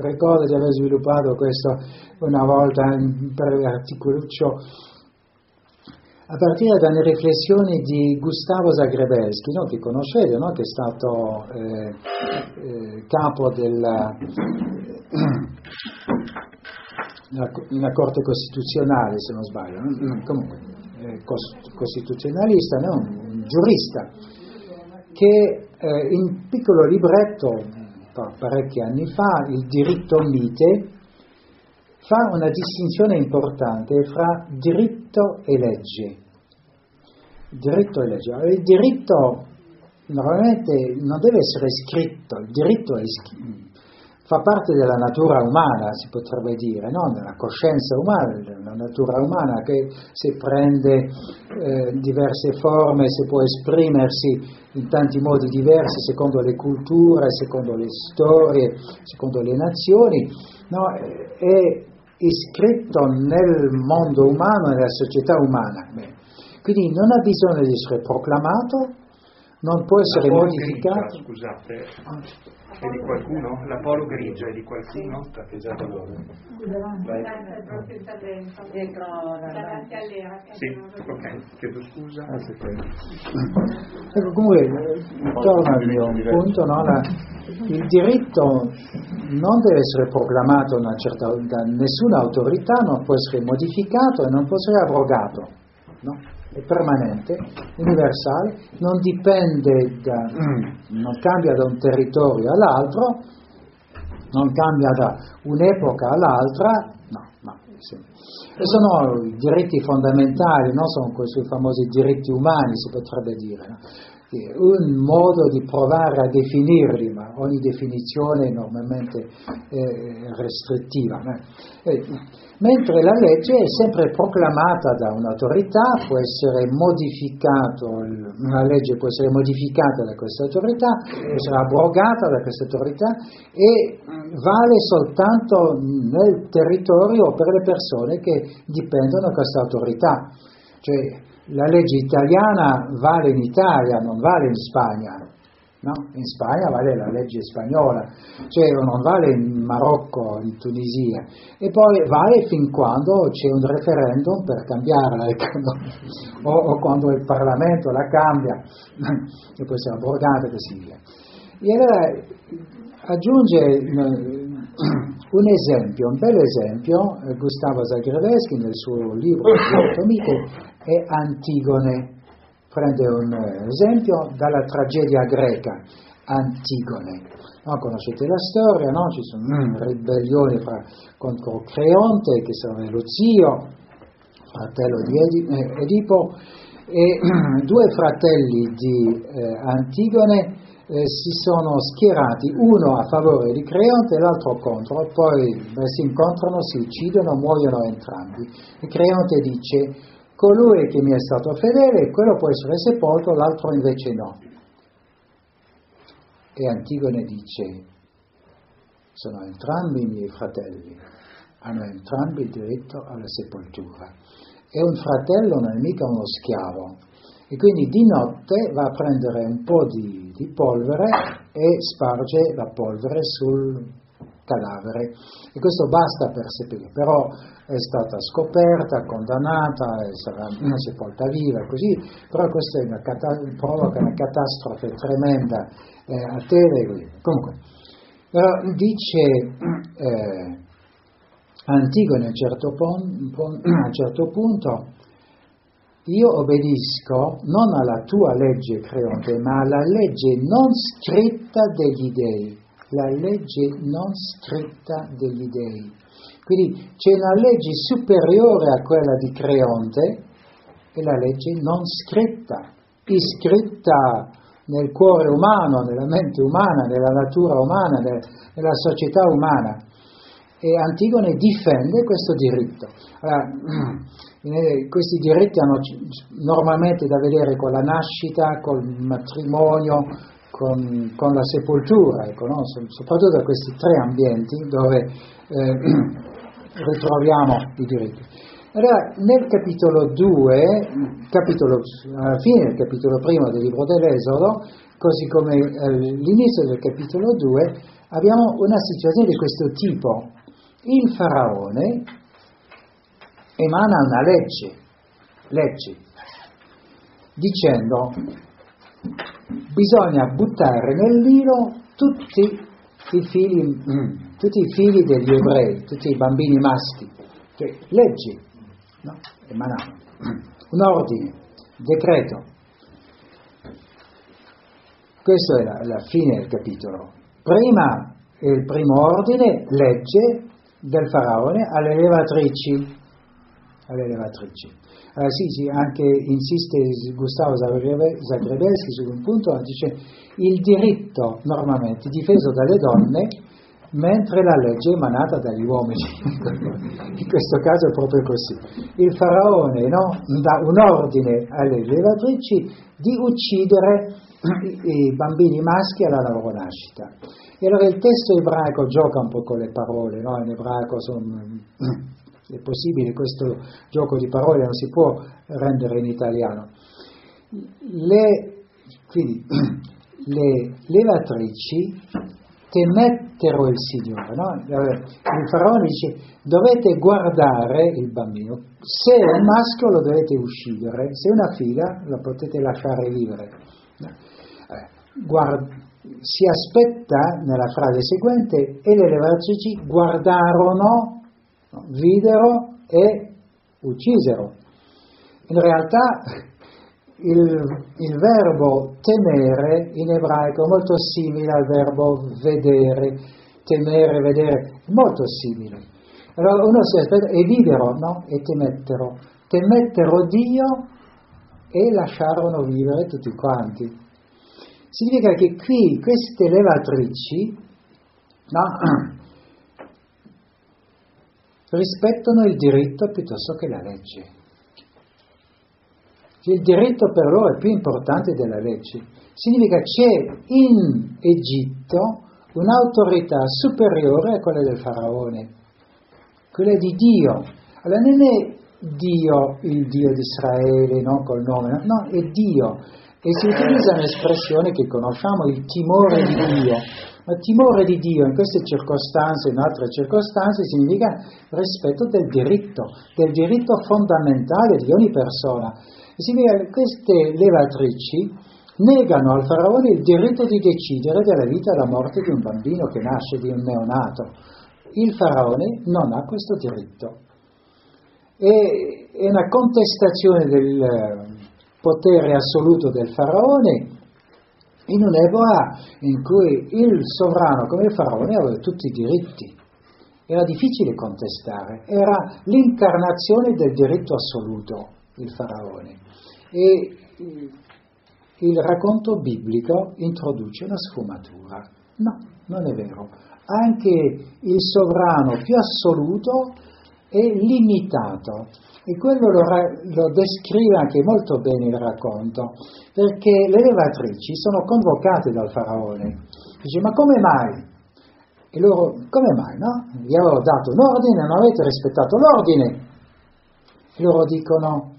ricordo di aver sviluppato questo una volta per l'articoluccio a partire dalle riflessioni di Gustavo Zagrebelski, no, che conoscete, no, che è stato eh, eh, capo della, della, Corte Costituzionale, se non sbaglio, comunque eh, costituzionalista, no, un giurista, che eh, in piccolo libretto, parecchi anni fa, Il diritto mite, fa una distinzione importante fra diritto e legge. Diritto e legge. Il diritto normalmente non deve essere scritto, il diritto è, fa parte della natura umana, si potrebbe dire, no? della coscienza umana, della natura umana che se prende eh, diverse forme, se può esprimersi in tanti modi diversi secondo le culture, secondo le storie, secondo le nazioni, no? è iscritto nel mondo umano, nella società umana. Quindi non ha bisogno di essere proclamato, non può essere modificato. Grigia, scusate, è di qualcuno? L'Apollo grigio è di qualcuno? Sta pesando loro. Sì, ok, chiedo scusa. Ah, ecco, comunque, torno al mio punto, no? La, il diritto non deve essere proclamato certa, da nessuna autorità, non può essere modificato e non può essere abrogato. No? È permanente, universale, non dipende da, non cambia da un territorio all'altro, non cambia da un'epoca all'altra, no, no. E sono i diritti fondamentali, no? sono questi famosi diritti umani, si potrebbe dire. No? Un modo di provare a definirli, ma ogni definizione è normalmente eh, restrittiva. Eh, mentre la legge è sempre proclamata da un'autorità, può essere modificato, una legge può essere modificata da questa autorità, può essere abrogata da questa autorità e vale soltanto nel territorio per le persone che dipendono da questa autorità. Cioè, la legge italiana vale in Italia, non vale in Spagna. No? In Spagna vale la legge spagnola, cioè non vale in Marocco, in Tunisia, e poi vale fin quando c'è un referendum per cambiarla, o, o, quando il Parlamento la cambia, e poi è abrogata e così via. E allora aggiunge un esempio, un bel esempio, eh, Gustavo Zagrebeschi nel suo libro Mite è Antigone. Prende un eh, esempio dalla tragedia greca, Antigone. No, conoscete la storia, no? ci sono mm, ribellioni fra, contro Creonte, che sarebbe lo zio, fratello di eh, Edipo, e due fratelli di eh, Antigone eh, si sono schierati uno a favore di Creonte e l'altro contro, poi beh, si incontrano, si uccidono, muoiono entrambi. E Creonte dice colui che mi è stato fedele, quello può essere sepolto, l'altro invece no. E Antigone dice, sono entrambi i miei fratelli, hanno entrambi il diritto alla sepoltura. E un fratello non è mica uno schiavo, e quindi di notte va a prendere un po' di, di polvere e sparge la polvere sul cadavere e questo basta per seppellire, però è stata scoperta, condannata, sarà sepolta viva, così, però questo una cata- provoca una catastrofe tremenda eh, a Tele. Comunque, però dice eh, Antigone a un certo, pon- a un certo punto, io obbedisco non alla tua legge creonte, ma alla legge non scritta degli dei la legge non scritta degli dei. Quindi c'è una legge superiore a quella di Creonte e la legge non scritta, iscritta nel cuore umano, nella mente umana, nella natura umana, nella società umana. E Antigone difende questo diritto. Allora, eh, questi diritti hanno normalmente da vedere con la nascita, col matrimonio, con, con la sepoltura, ecco, no? soprattutto da questi tre ambienti dove eh, ritroviamo i diritti. Allora, nel capitolo 2, capitolo, alla fine del capitolo primo del libro dell'Esodo, così come all'inizio del capitolo 2, abbiamo una situazione di questo tipo. Il faraone emana una legge, legge dicendo bisogna buttare nel Nilo tutti i figli, mm, tutti i figli degli ebrei, tutti i bambini maschi, cioè leggi, no? emanare, un ordine, decreto. Questo è la, la fine del capitolo. Prima il primo ordine, legge del faraone alle levatrici, alle levatrici. Eh, sì, sì, anche insiste Gustavo Zagrebelski su un punto, dice il diritto normalmente difeso dalle donne mentre la legge è emanata dagli uomini. In questo caso è proprio così. Il faraone no, dà un ordine alle levatrici di uccidere i bambini maschi alla loro nascita. E allora il testo ebraico gioca un po' con le parole, no? in ebraico sono è possibile questo gioco di parole, non si può rendere in italiano. Le, quindi, le levatrici temettero il Signore, no? il faraone dice dovete guardare il bambino, se è un maschio lo dovete uccidere, se è una figlia lo potete lasciare vivere. Eh, guard- si aspetta nella frase seguente e le levatrici guardarono videro e uccisero. In realtà il, il, verbo temere in ebraico è molto simile al verbo vedere, temere, vedere, molto simile. Allora uno si aspetta, e videro, no? E temettero. Temettero Dio e lasciarono vivere tutti quanti. Significa che qui queste levatrici, no? rispettano il diritto piuttosto che la legge. Il diritto per loro è più importante della legge. Significa c'è in Egitto un'autorità superiore a quella del faraone, quella di Dio. Allora non è Dio il Dio di Israele, no? col nome, no, è Dio. E si utilizza un'espressione che conosciamo, il timore di Dio. Ma timore di Dio in queste circostanze, in altre circostanze, significa rispetto del diritto, del diritto fondamentale di ogni persona. E che queste levatrici negano al faraone il diritto di decidere della vita e della morte di un bambino che nasce, di un neonato. Il faraone non ha questo diritto. E, è una contestazione del eh, potere assoluto del faraone in un'epoca in cui il sovrano come il faraone aveva tutti i diritti. Era difficile contestare, era l'incarnazione del diritto assoluto, il faraone. E il racconto biblico introduce una sfumatura. No, non è vero. Anche il sovrano più assoluto è limitato. E quello lo, lo, descrive anche molto bene il racconto, perché le levatrici sono convocate dal faraone. Dice, ma come mai? E loro, come mai, no? Vi avevo dato un ordine, non avete rispettato l'ordine. E loro dicono,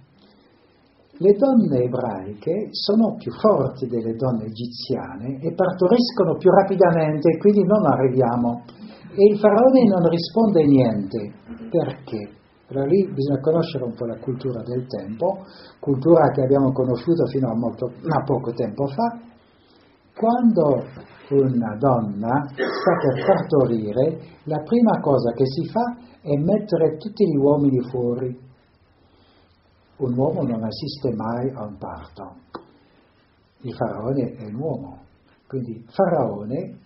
le donne ebraiche sono più forti delle donne egiziane e partoriscono più rapidamente, quindi non arriviamo. E il faraone non risponde niente. Perché? Allora lì bisogna conoscere un po' la cultura del tempo, cultura che abbiamo conosciuto fino a, molto, a poco tempo fa. Quando una donna sta per partorire, la prima cosa che si fa è mettere tutti gli uomini fuori. Un uomo non assiste mai a un parto. Il faraone è un uomo. Quindi faraone,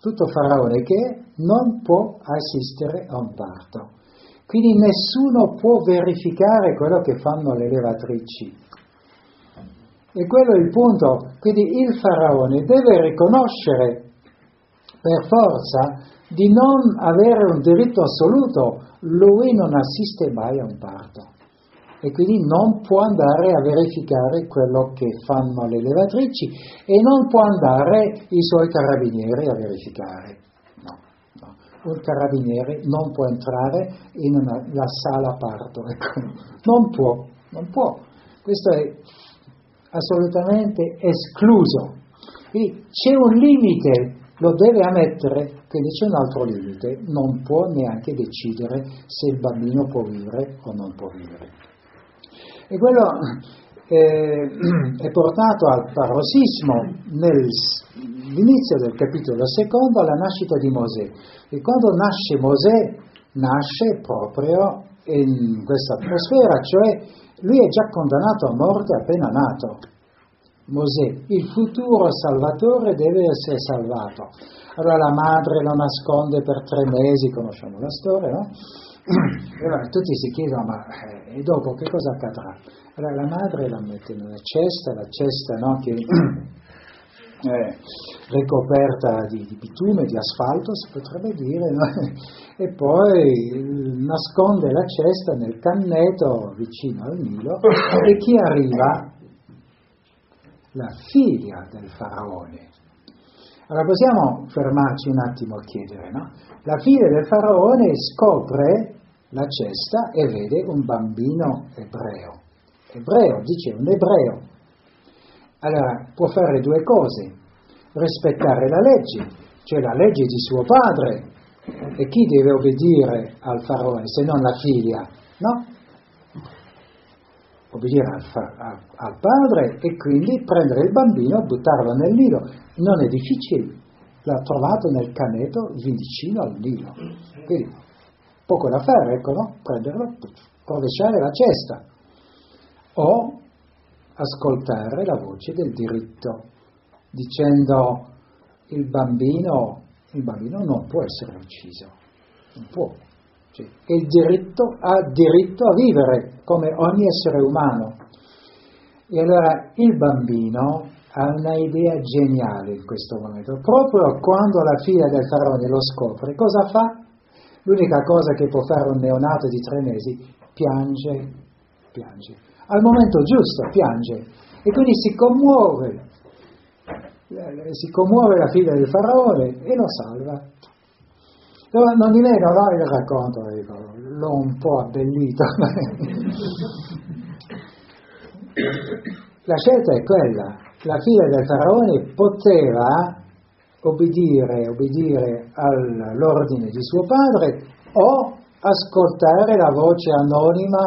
tutto faraone che non può assistere a un parto. Quindi nessuno può verificare quello che fanno le levatrici. E quello è il punto. Quindi il faraone deve riconoscere per forza di non avere un diritto assoluto. Lui non assiste mai a un parto e quindi non può andare a verificare quello che fanno le levatrici e non può andare i suoi carabinieri a verificare. No, no. Un carabiniere non può entrare in una, la sala parto, ecco. non può, non può. Questo è assolutamente escluso. Quindi c'è un limite, lo deve ammettere, quindi c'è un altro limite, non può neanche decidere se il bambino può vivere o non può vivere. E quello eh, è portato al parossismo nell'inizio del capitolo secondo alla nascita di Mosè. E quando nasce Mosè, nasce proprio in questa atmosfera, cioè lui è già condannato a morte appena nato. Mosè, il futuro salvatore deve essere salvato. Allora la madre lo nasconde per tre mesi, conosciamo la storia, no? Allora tutti si chiedono, ma eh, e dopo che cosa accadrà? Allora la madre la mette in una cesta, la cesta no, che è ricoperta di, di, bitume, di asfalto, si potrebbe dire, no? e poi nasconde la cesta nel canneto vicino al Nilo e chi arriva? La figlia del faraone. Allora possiamo fermarci un attimo a chiedere, no? La figlia del faraone scopre la cesta e vede un bambino ebreo. Ebreo, dice un ebreo. Allora può fare due cose, rispettare la legge, cioè la legge di suo padre. E chi deve obbedire al faraone se non la figlia? No? Obbedire al, al, al padre e quindi prendere il bambino, buttarlo nel Nilo. Non è difficile, l'ha trovato nel caneto vicino al Nilo. Quindi poco da fare, ecco, no? Prenderlo, rovesciare la cesta o ascoltare la voce del diritto, dicendo il bambino, il bambino non può essere ucciso, non può. Cioè, il diritto ha diritto a vivere come ogni essere umano. E allora il bambino ha una idea geniale in questo momento. Proprio quando la figlia del faraone lo scopre, cosa fa? L'unica cosa che può fare un neonato di tre mesi, piange, piange. Al momento giusto piange e quindi si commuove, si commuove la figlia del faraone e lo salva. Non di meno, no, il racconto, l'ho un po' abbellito. la scelta è quella, la figlia del faraone poteva obbedire, obbedire all'ordine di suo padre o ascoltare la voce anonima,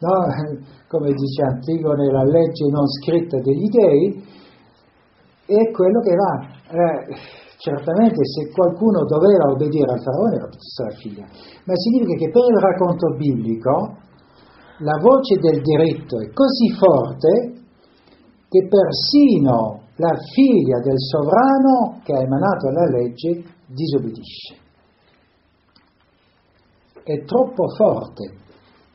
no? come dice Antigone, la legge non scritta degli dei, è quello che va. Eh, certamente se qualcuno doveva obbedire al faraone era sua figlia, ma significa che per il racconto biblico la voce del diritto è così forte che persino la figlia del sovrano che ha emanato la legge disobbedisce. È troppo forte,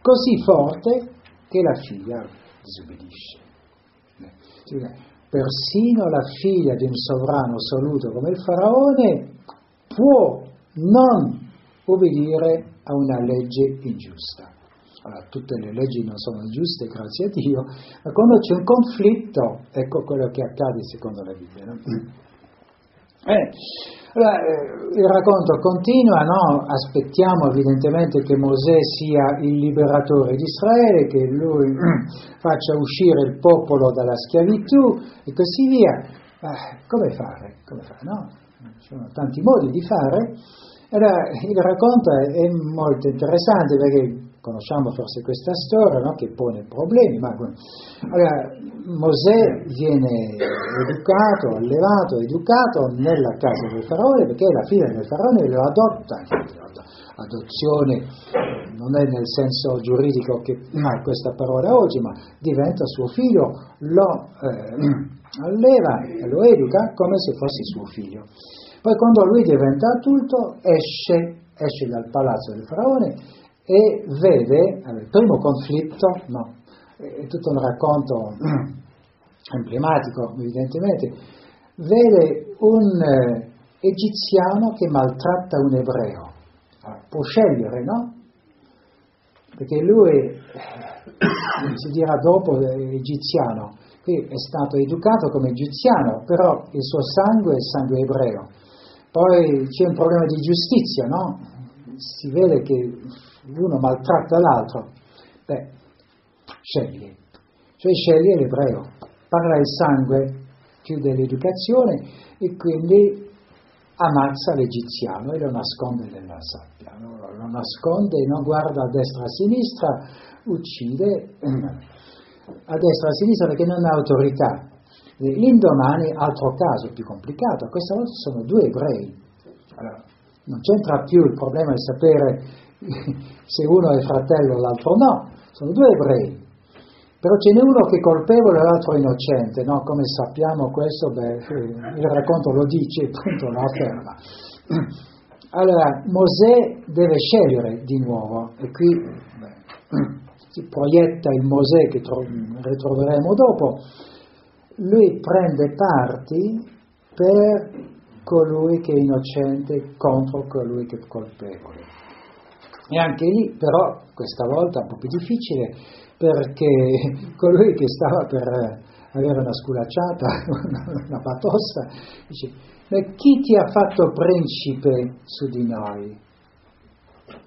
così forte che la figlia disobbedisce. Persino la figlia di un sovrano assoluto come il faraone può non obbedire a una legge ingiusta. Allora, tutte le leggi non sono giuste, grazie a Dio, ma quando c'è un conflitto, ecco quello che accade secondo la Bibbia. No? Eh, allora, eh, il racconto continua, no? aspettiamo evidentemente che Mosè sia il liberatore di Israele, che lui faccia uscire il popolo dalla schiavitù e così via. Eh, come fare? Come fare? No? Ci sono tanti modi di fare. Allora, il racconto è, è molto interessante perché conosciamo forse questa storia no? che pone problemi, ma allora, Mosè viene educato, allevato, educato nella casa del faraone perché la figlia del faraone lo adotta, adozione non è nel senso giuridico che ha questa parola oggi, ma diventa suo figlio, lo eh, alleva lo educa come se fosse suo figlio. Poi quando lui diventa adulto esce, esce dal palazzo del faraone e vede, il primo conflitto, no, è tutto un racconto emblematico evidentemente, vede un eh, egiziano che maltratta un ebreo, può scegliere, no? Perché lui, eh, si dirà dopo, è egiziano, qui è stato educato come egiziano, però il suo sangue è sangue ebreo. Poi c'è un problema di giustizia, no? Si vede che l'uno maltratta l'altro, beh, scegli, cioè sceglie l'ebreo, parla il sangue, chiude l'educazione e quindi ammazza l'egiziano e lo nasconde nella sabbia, lo nasconde e non guarda a destra e a sinistra, uccide a destra e a sinistra perché non ha autorità. L'indomani, altro caso più complicato, questa volta sono due ebrei. Allora, non c'entra più il problema di sapere se uno è fratello e l'altro no, sono due ebrei. Però ce n'è uno che è colpevole e l'altro innocente, no? Come sappiamo questo, beh, il racconto lo dice, appunto lo afferma. Allora, Mosè deve scegliere di nuovo, e qui beh, si proietta il Mosè che tro- ritroveremo dopo, lui prende parti per colui che è innocente contro colui che è colpevole. E anche lì però questa volta un po' più difficile perché colui che stava per avere una sculacciata, una batosta, dice, ma chi ti ha fatto principe su di noi?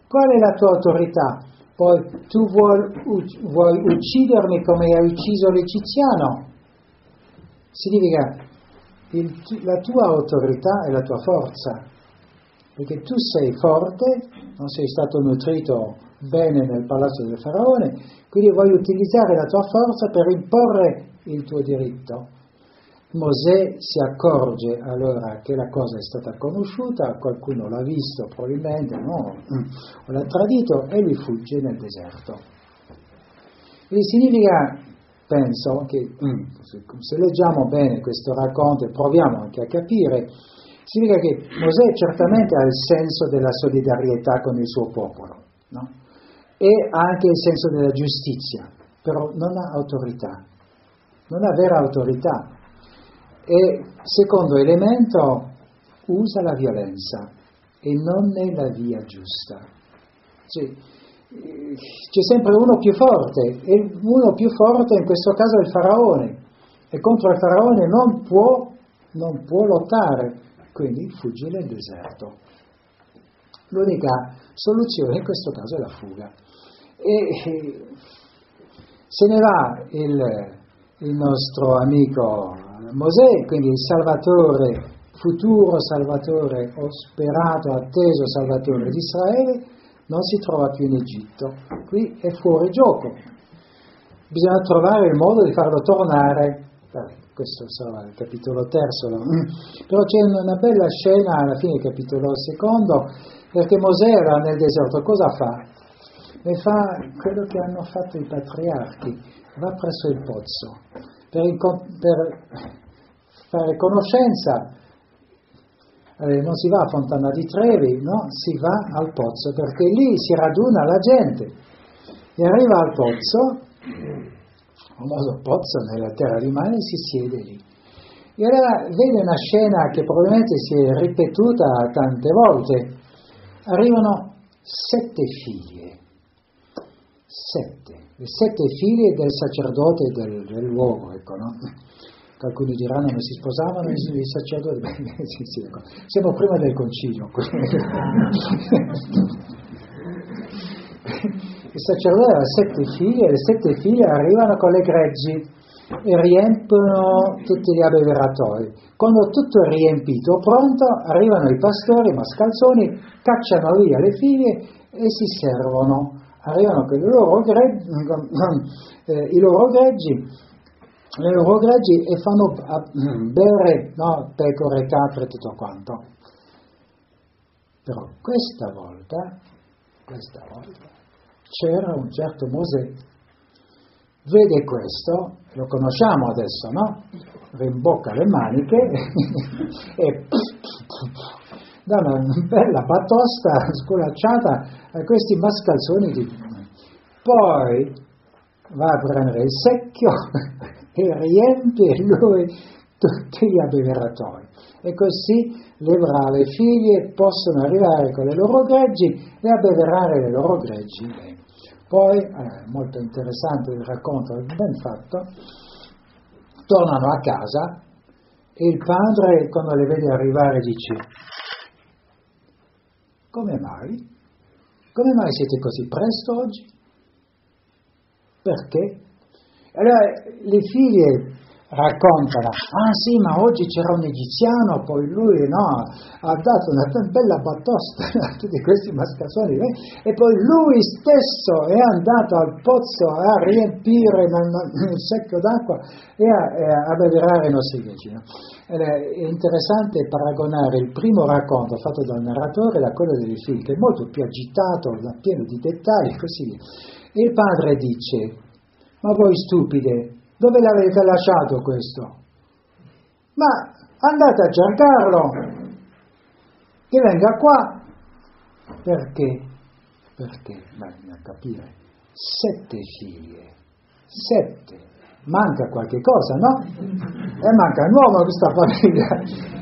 Qual è la tua autorità? Poi tu vuoi, vuoi uccidermi come hai ucciso l'egiziano? Significa il, la tua autorità e la tua forza, perché tu sei forte, non sei stato nutrito bene nel palazzo del faraone, quindi vuoi utilizzare la tua forza per imporre il tuo diritto. Mosè si accorge allora che la cosa è stata conosciuta, qualcuno l'ha visto probabilmente, no, o l'ha tradito e lui fugge nel deserto. Quindi significa, penso, che se leggiamo bene questo racconto e proviamo anche a capire, significa che Mosè certamente ha il senso della solidarietà con il suo popolo, no? e ha anche il senso della giustizia, però non ha autorità, non ha vera autorità. E secondo elemento usa la violenza e non è la via giusta. Cioè, c'è sempre uno più forte e uno più forte in questo caso è il faraone e contro il faraone non può, non può lottare, quindi fugge nel deserto. L'unica soluzione in questo caso è la fuga e se ne va il, il nostro amico Mosè, quindi il Salvatore, futuro Salvatore o sperato, atteso Salvatore di Israele, non si trova più in Egitto, qui è fuori gioco. Bisogna trovare il modo di farlo tornare, questo sarà il capitolo terzo, però c'è una bella scena alla fine del capitolo secondo, perché Mosè era nel deserto, cosa fa? e fa quello che hanno fatto i patriarchi, va presso il pozzo per, per fare conoscenza. Eh, non si va a Fontana di Trevi, no? si va al pozzo perché lì si raduna la gente e arriva al pozzo, famoso pozzo nella terra di mare, e si siede lì. E allora vede una scena che probabilmente si è ripetuta tante volte arrivano sette figlie, sette, le sette figlie del sacerdote del, del luogo, ecco, no? Alcuni diranno ma si sposavano i, sacerdoti, Beh, sì, sì, ecco. siamo prima del concilio. Il sacerdote aveva sette figlie e le sette figlie arrivano con le greggi e riempiono tutti gli abbeveratoi. Quando tutto è riempito, pronto, arrivano i pastori mascalzoni, cacciano via le figlie e si servono. Arrivano con i loro, greggi, eh, i loro greggi, le loro greggi e fanno bere no, pecore, capre e tutto quanto. Però questa volta, questa volta, c'era un certo Mosè vede questo, lo conosciamo adesso, no? Rimbocca le maniche e dà una bella batosta sculacciata a questi mascalzoni di... Poi va a prendere il secchio e riempie lui tutti gli abbeveratoi. E così le brave figlie possono arrivare con le loro greggi e abbeverare le loro greggi poi, eh, molto interessante il racconto, ben fatto, tornano a casa e il padre quando le vede arrivare dice, come mai? Come mai siete così presto oggi? Perché? Allora le figlie raccontano, ah sì, ma oggi c'era un egiziano, poi lui no, ha dato una bella batosta a tutti questi mascasoni, eh? e poi lui stesso è andato al pozzo a riempire il secchio d'acqua e a, a beverare i nostri vicini. È interessante paragonare il primo racconto fatto dal narratore da quello dei figli, che è molto più agitato, pieno di dettagli, così. Il padre dice, ma voi stupide, dove l'avete lasciato questo? Ma andate a cercarlo, che venga qua. Perché? Perché, bisogna capire, sette figlie, sette, manca qualche cosa, no? E manca un uomo questa famiglia.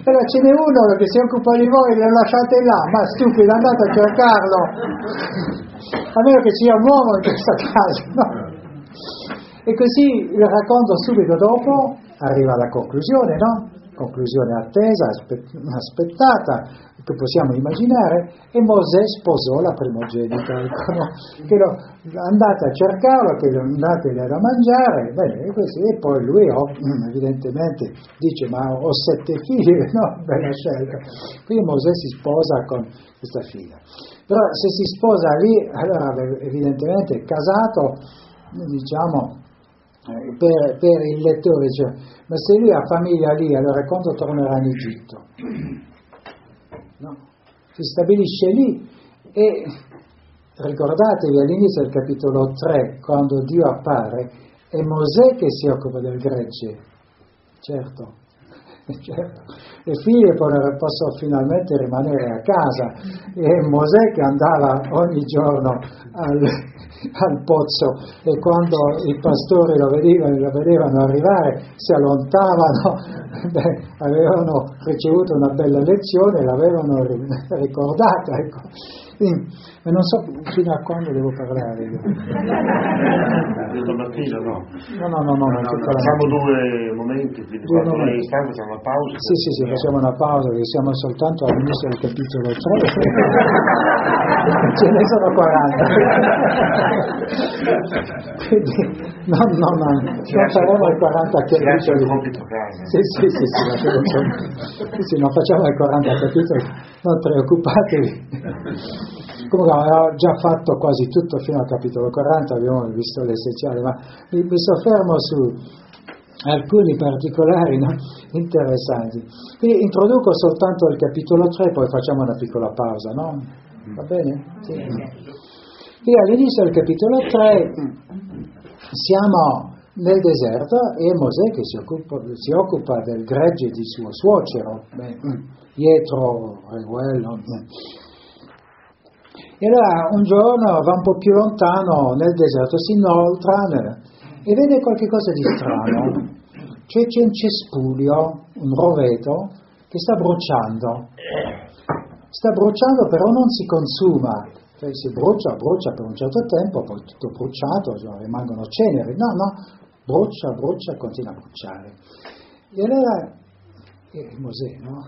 Però ce n'è uno che si occupa di voi, lo lasciate là, ma stupido, andate a cercarlo. A meno che sia un uomo in questa casa, no? E così il racconto subito dopo arriva alla conclusione, no? Conclusione attesa, aspettata, che possiamo immaginare, e Mosè sposò la primogenita, che lo, andate a cercarlo, che andate da mangiare, bene, e, così, e poi lui oh, evidentemente dice ma ho sette figli, no? Bella scelta. Quindi Mosè si sposa con questa figlia. Però se si sposa lì, allora evidentemente casato, diciamo, per, per, il lettore, cioè, ma se lui ha famiglia lì, allora quando tornerà in Egitto? No, si stabilisce lì e ricordatevi all'inizio del capitolo 3, quando Dio appare, è Mosè che si occupa del gregge, certo, certo. le figlie possono finalmente rimanere a casa, è Mosè che andava ogni giorno al, al pozzo e quando i pastori lo vedevano, lo vedevano arrivare si allontavano, beh, avevano ricevuto una bella lezione e l'avevano ricordata. Ecco. Quindi, non so fino a quando devo parlare io. Domattina no. No, no, no, no, no, no facciamo due momenti, quindi due quando momenti. Stanno, facciamo una pausa. Sì, sì, sì, facciamo una pausa, che siamo soltanto all'inizio del capitolo 3. Ce ne sono 40. quindi no, no, no, non faremo i 40 capitoli. Sì, sì, sì, sì, sì, sì, non facciamo i 40 capitoli, non preoccupatevi. Comunque avevo già fatto quasi tutto fino al capitolo 40, abbiamo visto l'essenziale, ma mi, soffermo su alcuni particolari no? interessanti. Quindi introduco soltanto il capitolo 3, poi facciamo una piccola pausa, no? Va bene? Sì. Quindi all'inizio del capitolo 3 siamo nel deserto e Mosè che si occupa, si occupa del gregge di suo suocero, beh, Pietro, Reguello. E allora un giorno va un po' più lontano nel deserto, si inoltra e vede qualcosa di strano. Cioè c'è un cespuglio, un roveto, che sta bruciando. sta bruciando però non si consuma, cioè si brucia, brucia per un certo tempo, poi tutto bruciato, cioè rimangono ceneri, no, no, brucia, brucia, continua a bruciare. E allora eh, Mosè, no?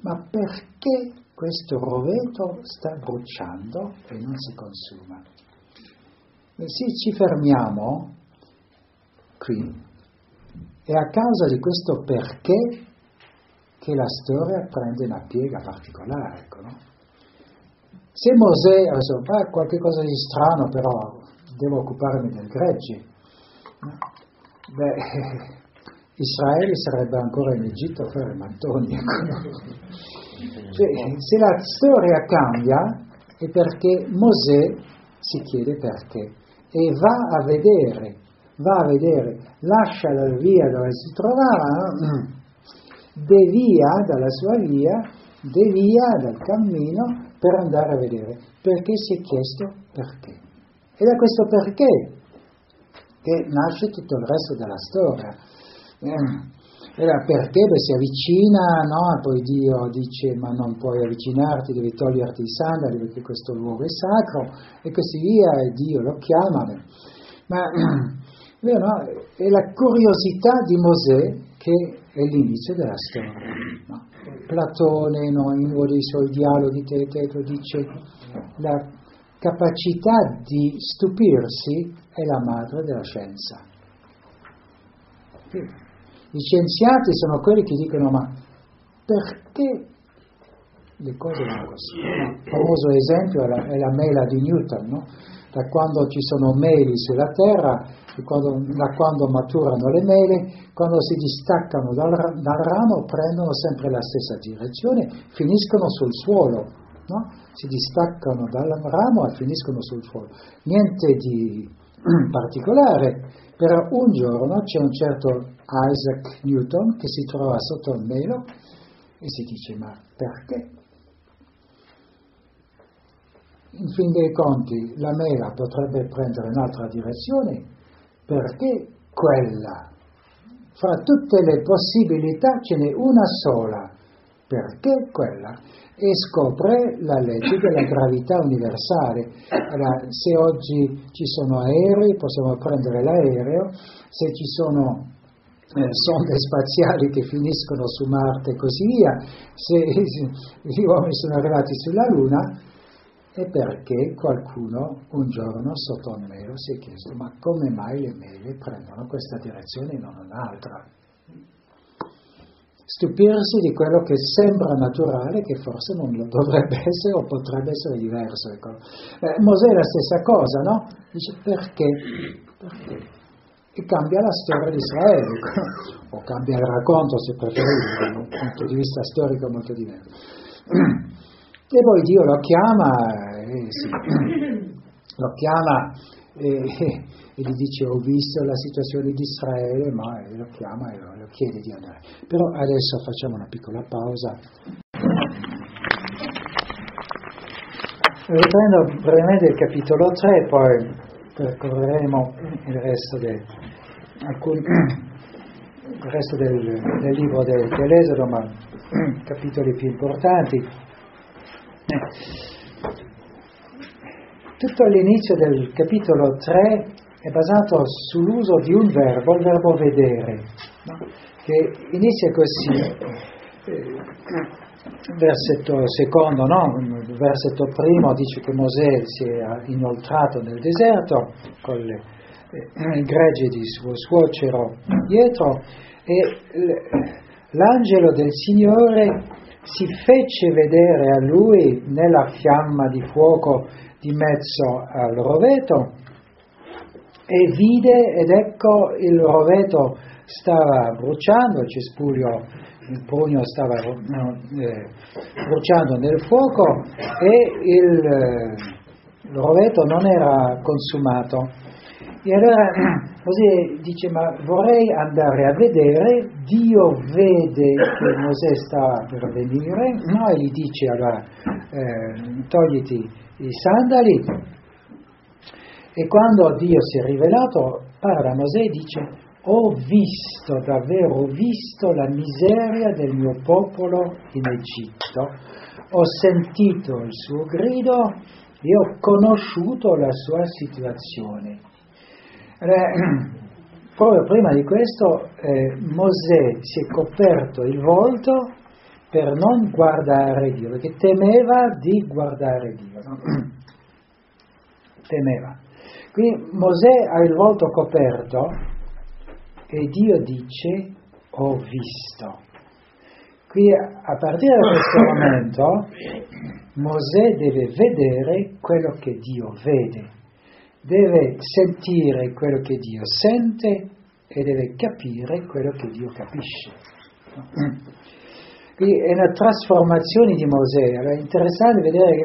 Ma perché questo roveto sta bruciando e non si consuma? Se ci fermiamo qui, è a causa di questo perché che la storia prende una piega particolare. Ecco, no? Se Mosè, adesso fa qualche cosa di strano, però devo occuparmi del gregge, beh, Israele sarebbe ancora in Egitto a fare mattoni. Cioè, se la storia cambia è perché Mosè si chiede perché e va a vedere, va a vedere, lascia la via dove si trovava, devia dalla sua via, devia dal cammino per andare a vedere perché si è chiesto perché. Ed è questo perché che nasce tutto il resto della storia. Era perché beh, si avvicina, no? poi Dio dice ma non puoi avvicinarti, devi toglierti i sandali perché questo luogo è sacro e così via e Dio lo chiama. Ma no? è la curiosità di Mosè che è l'inizio della storia. No? Platone no? in uno dei suoi dialoghi Teteto dice la capacità di stupirsi è la madre della scienza. Gli scienziati sono quelli che dicono ma perché le cose vanno così? Il famoso esempio è la, è la, mela di Newton, no? da quando ci sono meli sulla Terra, quando, da quando maturano le mele, quando si distaccano dal, dal, ramo prendono sempre la stessa direzione, finiscono sul suolo, no? si distaccano dal ramo e finiscono sul suolo. Niente di particolare, però un giorno c'è un certo Isaac Newton che si trova sotto il melo e si dice ma perché? In fin dei conti la mela potrebbe prendere un'altra direzione, perché quella? Fra tutte le possibilità ce n'è una sola, perché quella? e scopre la legge della gravità universale. Allora, se oggi ci sono aerei, possiamo prendere l'aereo, se ci sono eh, sonde spaziali che finiscono su Marte e così via, se gli uomini sono arrivati sulla Luna, è perché qualcuno un giorno sotto un melo si è chiesto ma come mai le mele prendono questa direzione e non un'altra? Stupirsi di quello che sembra naturale, che forse non lo dovrebbe essere o potrebbe essere diverso. Ecco. Eh, Mosè è la stessa cosa, no? Dice perché? Perché? E cambia la storia di Israele, ecco. o cambia il racconto se preferite, da un punto di vista storico molto diverso. E poi Dio lo chiama, eh, sì, lo chiama e, e gli dice ho visto la situazione di Israele, ma lo chiama e lo, chiede di andare. Però adesso facciamo una piccola pausa. Riprendo brevemente il capitolo 3, poi percorreremo il resto, de, alcun, il resto del, del, libro del, dell'Esodo, ma capitoli più importanti. Tutto all'inizio del capitolo 3 è basato sull'uso di un verbo, il verbo vedere, no? che inizia così. Eh, versetto secondo, no? versetto primo dice che Mosè si è inoltrato nel deserto con le, eh, gregge di suo suocero dietro e l'angelo del Signore si fece vedere a lui nella fiamma di fuoco di mezzo al roveto e vide ed ecco il roveto stava bruciando, il cespuglio, il pugno stava eh, bruciando nel fuoco e il, eh, il roveto non era consumato. E allora così dice, ma vorrei andare a vedere, Dio vede che Mosè sta per venire, no? e gli dice allora eh, togliti i sandali, e quando Dio si è rivelato, parla a Mosè e dice, ho visto, davvero visto la miseria del mio popolo in Egitto, ho sentito il suo grido e ho conosciuto la sua situazione. Eh, proprio prima di questo eh, Mosè si è coperto il volto per non guardare Dio, perché temeva di guardare Dio. No? temeva. Quindi Mosè ha il volto coperto e Dio dice ho visto. Qui a partire da questo momento Mosè deve vedere quello che Dio vede, deve sentire quello che Dio sente e deve capire quello che Dio capisce. Quindi è una trasformazione di Mosè, allora è interessante vedere che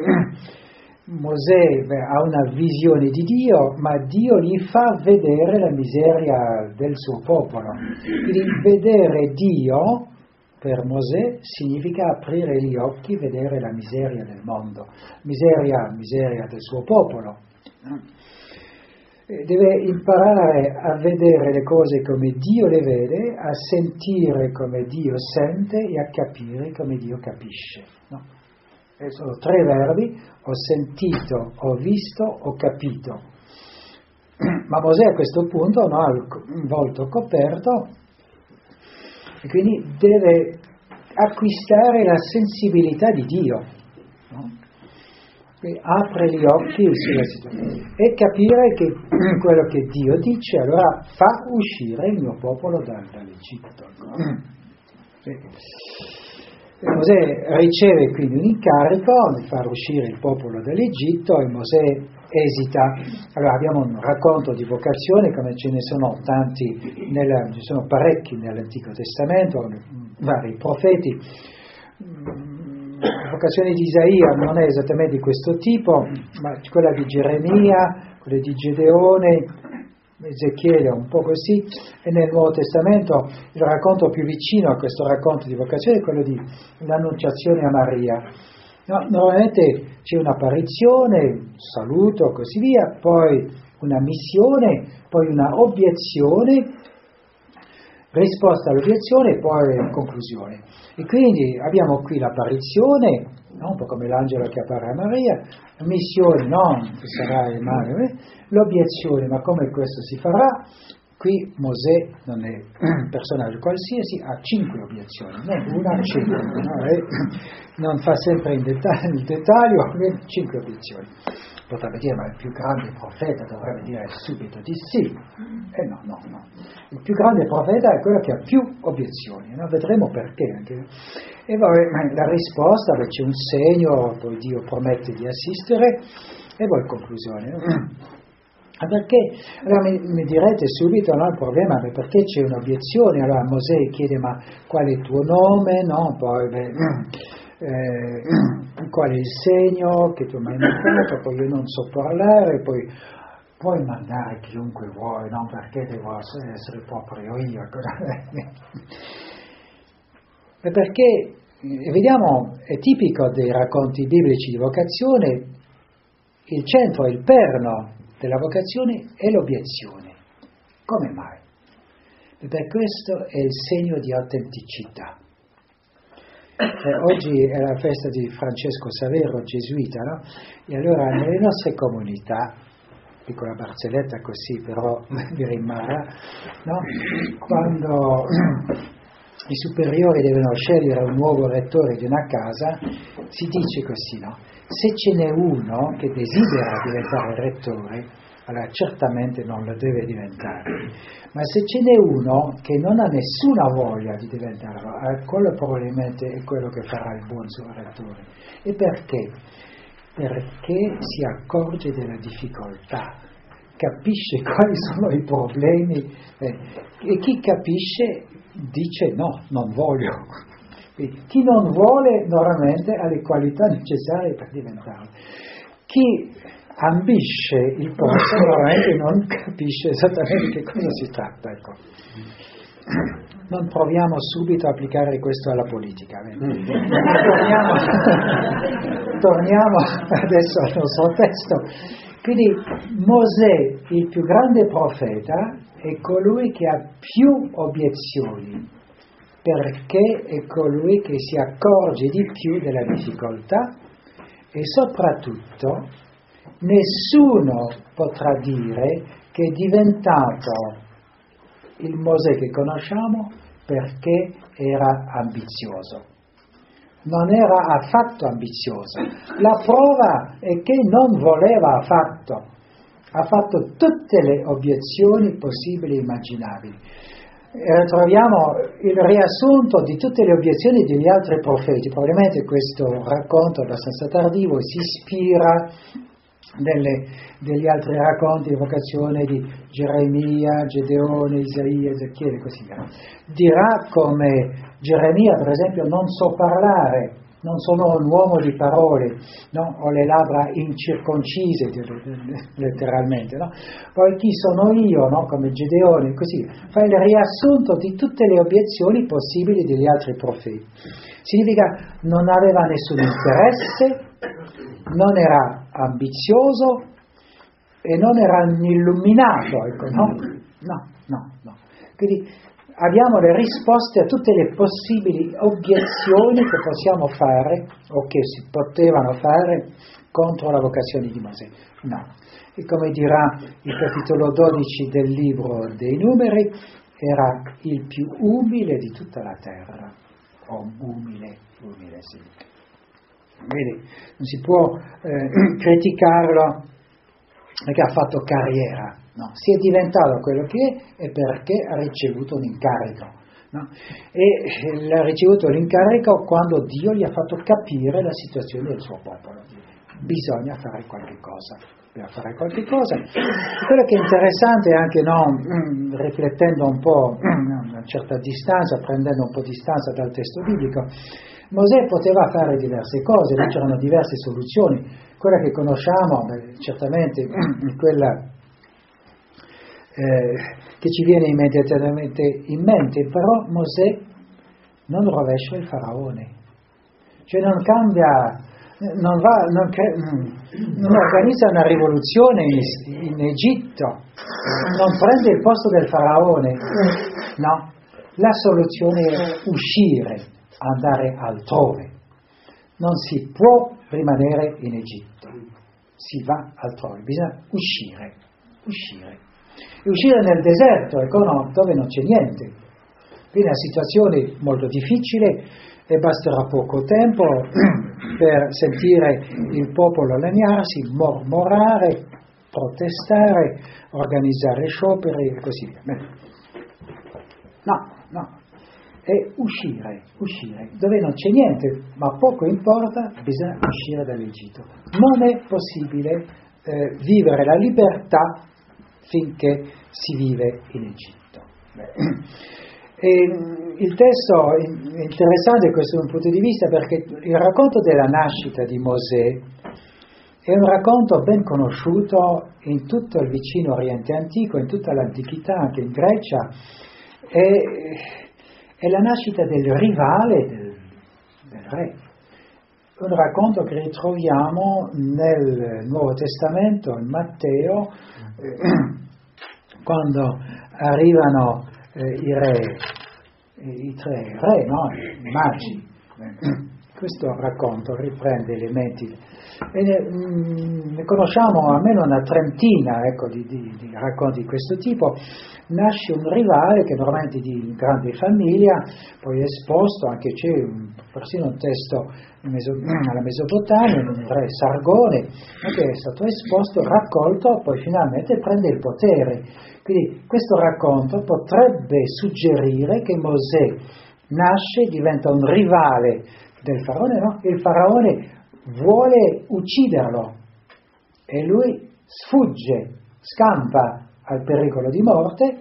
Mosè ha una visione di Dio, ma Dio gli fa vedere la miseria del suo popolo. Quindi vedere Dio per Mosè significa aprire gli occhi, vedere la miseria del mondo, miseria, miseria del suo popolo. Deve imparare a vedere le cose come Dio le vede, a sentire come Dio sente e a capire come Dio capisce. No? Sono tre verbi, ho sentito, ho visto, ho capito. Ma Mosè a questo punto non ha il volto coperto e quindi deve acquistare la sensibilità di Dio. No? apre gli occhi e capire che quello che Dio dice allora fa uscire il mio popolo dall'Egitto. No? Mosè riceve quindi un incarico di far uscire il popolo dall'Egitto e Mosè esita. Allora abbiamo un racconto di vocazione come ce ne sono tanti, nel, ci sono parecchi nell'Antico Testamento, vari profeti. La vocazione di Isaia non è esattamente di questo tipo, ma quella di Geremia, quella di Gedeone, Ezechiele un po' così, e nel Nuovo Testamento il racconto più vicino a questo racconto di vocazione è quello di l'annunciazione a Maria. No, normalmente c'è un'apparizione, saluto, così via, poi una missione, poi una obiezione, risposta all'obiezione e poi conclusione. E quindi abbiamo qui l'apparizione, no? un po' come l'angelo che appare a Maria, missione, no, che sarà il male, l'obiezione, ma come questo si farà? Qui Mosè non è un personaggio qualsiasi, ha cinque obiezioni, non una, cinque, no? Non fa sempre in dettaglio, in dettaglio cinque obiezioni. Potrebbe dire, ma il più grande profeta dovrebbe dire subito di sì. E eh no, no, no. Il più grande profeta è quello che ha più obiezioni, no? vedremo perché. Anche. E vabbè, la risposta, c'è un segno, poi Dio promette di assistere, e poi conclusione. Ah, perché? Allora mi, mi, direte subito, no, il problema è perché c'è un'obiezione, allora Mosè chiede ma qual è il tuo nome, no? Poi beh, eh, qual è il segno che tu mi hai mandato, poi io non so parlare, poi puoi mandare chiunque vuoi, non perché devo essere proprio io. e perché, vediamo, è tipico dei racconti biblici di vocazione, il centro, il perno della vocazione è l'obiezione. Come mai? Perché questo è il segno di autenticità. Eh, oggi è la festa di Francesco Savero, gesuita, no? E allora nelle nostre comunità, piccola barzelletta così però vi rimarrà, no? Quando i superiori devono scegliere un nuovo rettore di una casa, si dice così, no? Se ce n'è uno che desidera diventare rettore, allora certamente non lo deve diventare. Ma se ce n'è uno che non ha nessuna voglia di diventarlo, eh, quello probabilmente è quello che farà il buon suo rettore. E perché? Perché si accorge della difficoltà, capisce quali sono i problemi eh, e chi capisce dice no, non voglio. Chi non vuole normalmente ha le qualità necessarie per diventarlo. Chi ambisce il posto normalmente non capisce esattamente di che cosa si tratta. Ecco. Non proviamo subito a applicare questo alla politica. Torniamo, torniamo adesso al nostro testo Quindi Mosè, il più grande profeta, è colui che ha più obiezioni, perché è colui che si accorge di più della difficoltà e soprattutto nessuno potrà dire che è diventato il Mosè che conosciamo perché era ambizioso. Non era affatto ambizioso. La prova è che non voleva affatto. Ha fatto tutte le obiezioni possibili e immaginabili. E troviamo il riassunto di tutte le obiezioni degli altri profeti. Probabilmente questo racconto abbastanza tardivo si ispira delle, degli altri racconti, evocazione di Geremia, Gedeone, Isaia, Ezechiele e così via. Dirà come Geremia, per esempio, non so parlare, non sono un uomo di parole, no? ho le labbra incirconcise, letteralmente. No? Poi chi sono io, no? come Gedeone, così. Fa il riassunto di tutte le obiezioni possibili degli altri profeti. Significa non aveva nessun interesse, non era ambizioso e non era illuminato, ecco, no? No, no, no. Quindi abbiamo le risposte a tutte le possibili obiezioni che possiamo fare o che si potevano fare contro la vocazione di Mosè. No. E come dirà il capitolo 12 del libro dei numeri, era il più umile di tutta la terra. O umile, umile sì. Vedi, non si può eh, criticarlo perché ha fatto carriera, no, si è diventato quello che è perché ha ricevuto un incarico. No? E ha ricevuto l'incarico quando Dio gli ha fatto capire la situazione del suo popolo. Bisogna fare qualche cosa. Bisogna fare qualche cosa. Quello che è interessante anche no, mm, riflettendo un po' mm, a una certa distanza, prendendo un po' di distanza dal testo biblico, Mosè poteva fare diverse cose, c'erano diverse soluzioni. Quella che conosciamo, beh, certamente, quella eh, che ci viene immediatamente in mente, però Mosè non rovescia il faraone, cioè non cambia, non, va, non, cre, non organizza una rivoluzione in, in Egitto, non prende il posto del faraone, no, la soluzione è uscire andare altrove. Non si può rimanere in Egitto, si va altrove, bisogna uscire, uscire. E uscire nel deserto, ecco no, dove non c'è niente. Quindi è una situazione molto difficile e basterà poco tempo per sentire il popolo lagnarsi, mormorare, protestare, organizzare scioperi e così via. No, no, è uscire, uscire, dove non c'è niente, ma poco importa, bisogna uscire dall'Egitto. Non è possibile eh, vivere la libertà finché si vive in Egitto. E, mm, il testo è interessante da questo punto di vista perché il racconto della nascita di Mosè è un racconto ben conosciuto in tutto il vicino Oriente antico, in tutta l'antichità, anche in Grecia, e è la nascita del rivale del, del re. Un racconto che ritroviamo nel Nuovo Testamento, in Matteo, eh, quando arrivano eh, i re, i tre re, no? i magi. Questo racconto riprende elementi e ne, mh, ne, conosciamo almeno una trentina ecco, di, di, di, racconti di questo tipo. Nasce un rivale che normalmente è di grande famiglia, poi è esposto, anche c'è un, persino un testo Meso, alla Mesopotamia, un re Sargone, che è stato esposto, raccolto, poi finalmente prende il potere. Quindi questo racconto potrebbe suggerire che Mosè nasce, diventa un rivale del faraone, no? Il faraone vuole ucciderlo e lui sfugge, scampa al pericolo di morte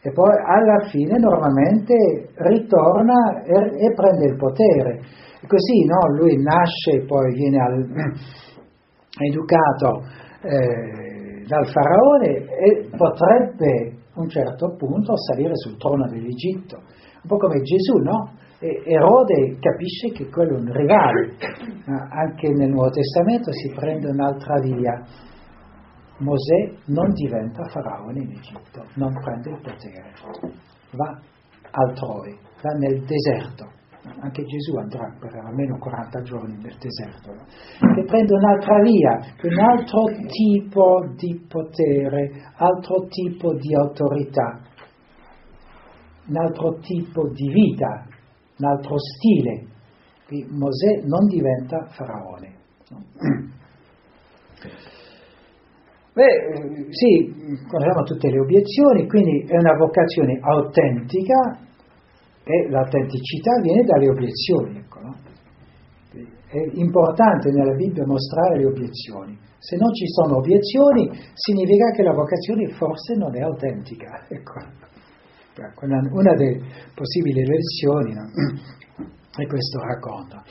e poi alla fine normalmente ritorna e, e prende il potere. E così no? lui nasce, poi viene al, educato eh, dal faraone e potrebbe a un certo punto salire sul trono dell'Egitto, un po' come Gesù, no? Erode capisce che quello è un rivale, anche nel Nuovo Testamento si prende un'altra via. Mosè non diventa faraone in Egitto, non prende il potere, va altrove, va nel deserto. Anche Gesù andrà per almeno 40 giorni nel deserto, no? e prende un'altra via, un altro tipo di potere, altro tipo di autorità, un altro tipo di vita, un altro stile. Qui Mosè non diventa faraone. Beh, sì, conosciamo tutte le obiezioni, quindi è una vocazione autentica e l'autenticità viene dalle obiezioni. Ecco, no? È importante nella Bibbia mostrare le obiezioni. Se non ci sono obiezioni, significa che la vocazione forse non è autentica. Ecco. Una delle possibili lezioni no? è questo racconto.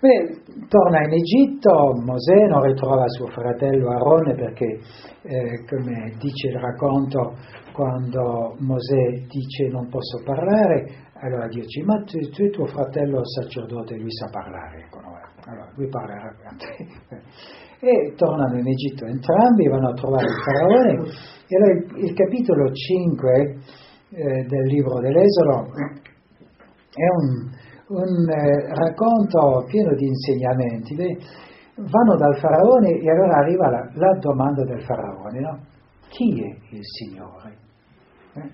Beh, torna in Egitto, Mosè non ritrova suo fratello Aaron perché, eh, come dice il racconto, quando Mosè dice non posso parlare, allora Dio dice ma tu, tu tuo fratello sacerdote, lui sa parlare, ecco, allora lui parlerà per te. E tornano in Egitto entrambi, vanno a trovare il faraone e allora il, il capitolo 5 eh, del libro dell'Esodo è un un eh, racconto pieno di insegnamenti. Vanno dal faraone e allora arriva la, la domanda del faraone, no? Chi è il Signore? Eh?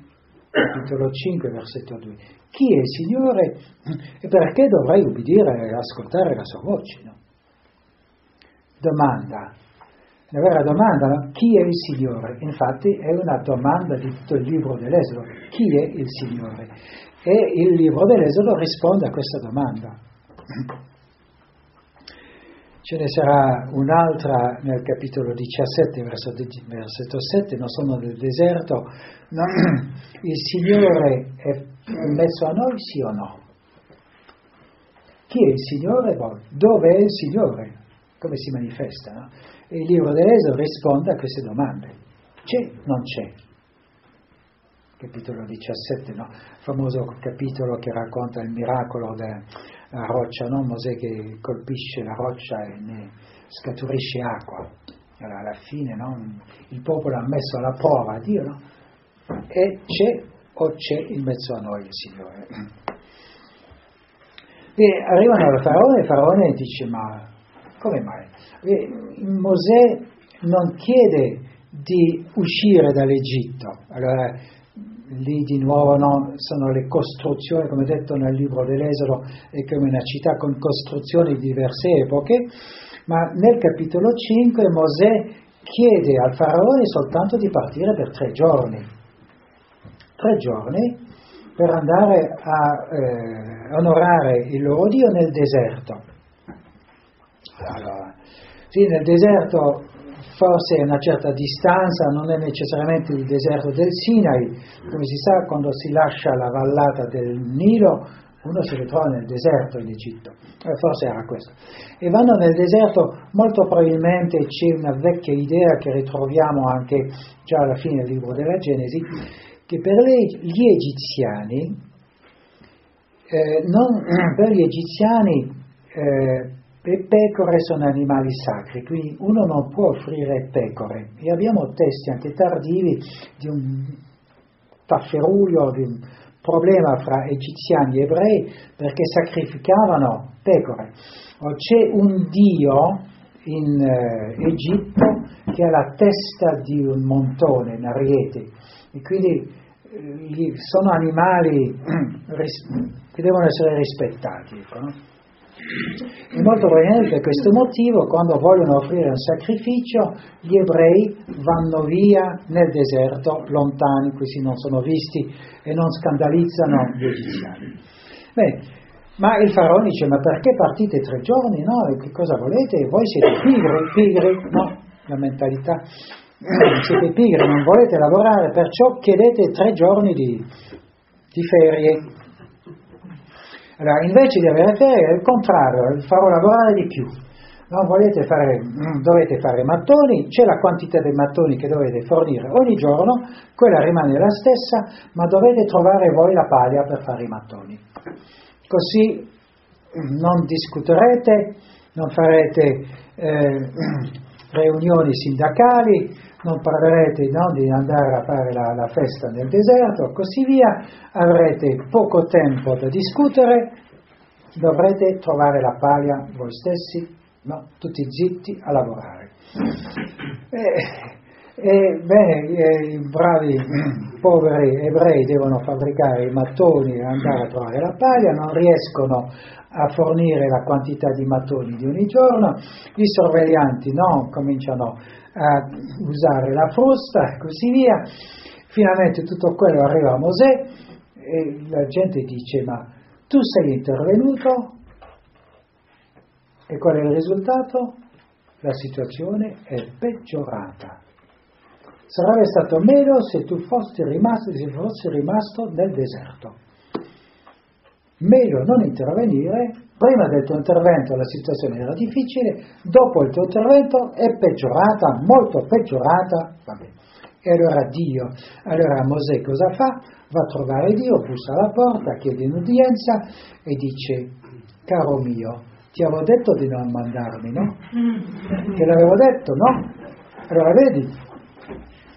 Capitolo 5, versetto 2. Chi è il Signore e perché dovrei ubbidire e ascoltare la sua voce? No? Domanda. La vera domanda, no? chi è il Signore? Infatti è una domanda di tutto il libro dell'Esodo. Chi è il Signore? E il libro dell'Esodo risponde a questa domanda. Ce ne sarà un'altra nel capitolo 17, versetto 7, non sono nel deserto. No? Il Signore è in mezzo a noi, sì o no? Chi è il Signore? Dove è il Signore? Come si manifesta? No? E il libro dell'Esodo risponde a queste domande. C'è? Non c'è? Capitolo 17, no? famoso capitolo che racconta il miracolo della roccia, no? Mosè che colpisce la roccia e ne scaturisce acqua. Allora, alla fine no? il popolo ha messo alla prova Dio no? e c'è o c'è in mezzo a noi il Signore. E arrivano al faraone e il faraone dice ma come mai? E Mosè non chiede di uscire dall'Egitto, allora lì di nuovo no, sono le costruzioni, come detto nel libro dell'Esodo, è come una città con costruzioni di diverse epoche, ma nel capitolo 5 Mosè chiede al faraone soltanto di partire per tre giorni, tre giorni per andare a eh, onorare il loro Dio nel deserto. Allora, sì, nel deserto forse a una certa distanza, non è necessariamente il deserto del Sinai, come si sa quando si lascia la vallata del Nilo uno si ritrova nel deserto in Egitto, eh, forse era questo. E vanno nel deserto, molto probabilmente c'è una vecchia idea che ritroviamo anche già alla fine del libro della Genesi, che per gli egiziani, eh, non, per gli egiziani eh, le pecore sono animali sacri, quindi uno non può offrire pecore. E abbiamo testi anche tardivi di un tafferuglio, di un problema fra egiziani e ebrei perché sacrificavano pecore. O c'è un dio in eh, Egitto che ha la testa di un montone, un ariete, e quindi eh, sono animali che devono essere rispettati. Ecco, no? E molto probabilmente per questo motivo, quando vogliono offrire un sacrificio, gli ebrei vanno via nel deserto, lontani, così non sono visti e non scandalizzano gli egiziani. Beh, ma il faraone dice, ma perché partite tre giorni? No, e che cosa volete? Voi siete pigri, pigri, no, la mentalità, siete pigri, non volete lavorare, perciò chiedete tre giorni di, di ferie allora, invece di avere ferie, è il contrario, farò lavorare di più. Non volete fare, dovete fare mattoni, c'è la quantità dei mattoni che dovete fornire ogni giorno, quella rimane la stessa, ma dovete trovare voi la paglia per fare i mattoni. Così mm, non discuterete, non farete eh, riunioni sindacali, non parlerete no, di andare a fare la, la festa nel deserto, così via, avrete poco tempo da discutere, dovrete trovare la paglia voi stessi, no? tutti zitti a lavorare. E, e bene, i bravi poveri ebrei devono fabbricare i mattoni e andare a trovare la paglia, non riescono a fornire la quantità di mattoni di ogni giorno, i sorveglianti no, cominciano a usare la frusta e così via. Finalmente tutto quello arriva a Mosè e la gente dice ma tu sei intervenuto e qual è il risultato? La situazione è peggiorata. Sarebbe stato meglio se tu fossi rimasto, se fossi rimasto nel deserto. Meglio non intervenire, prima del tuo intervento la situazione era difficile, dopo il tuo intervento è peggiorata, molto peggiorata, vabbè. E allora Dio, allora Mosè cosa fa? Va a trovare Dio, bussa alla porta, chiede un'udienza e dice, caro mio, ti avevo detto di non mandarmi, no? Te l'avevo detto, no? Allora vedi,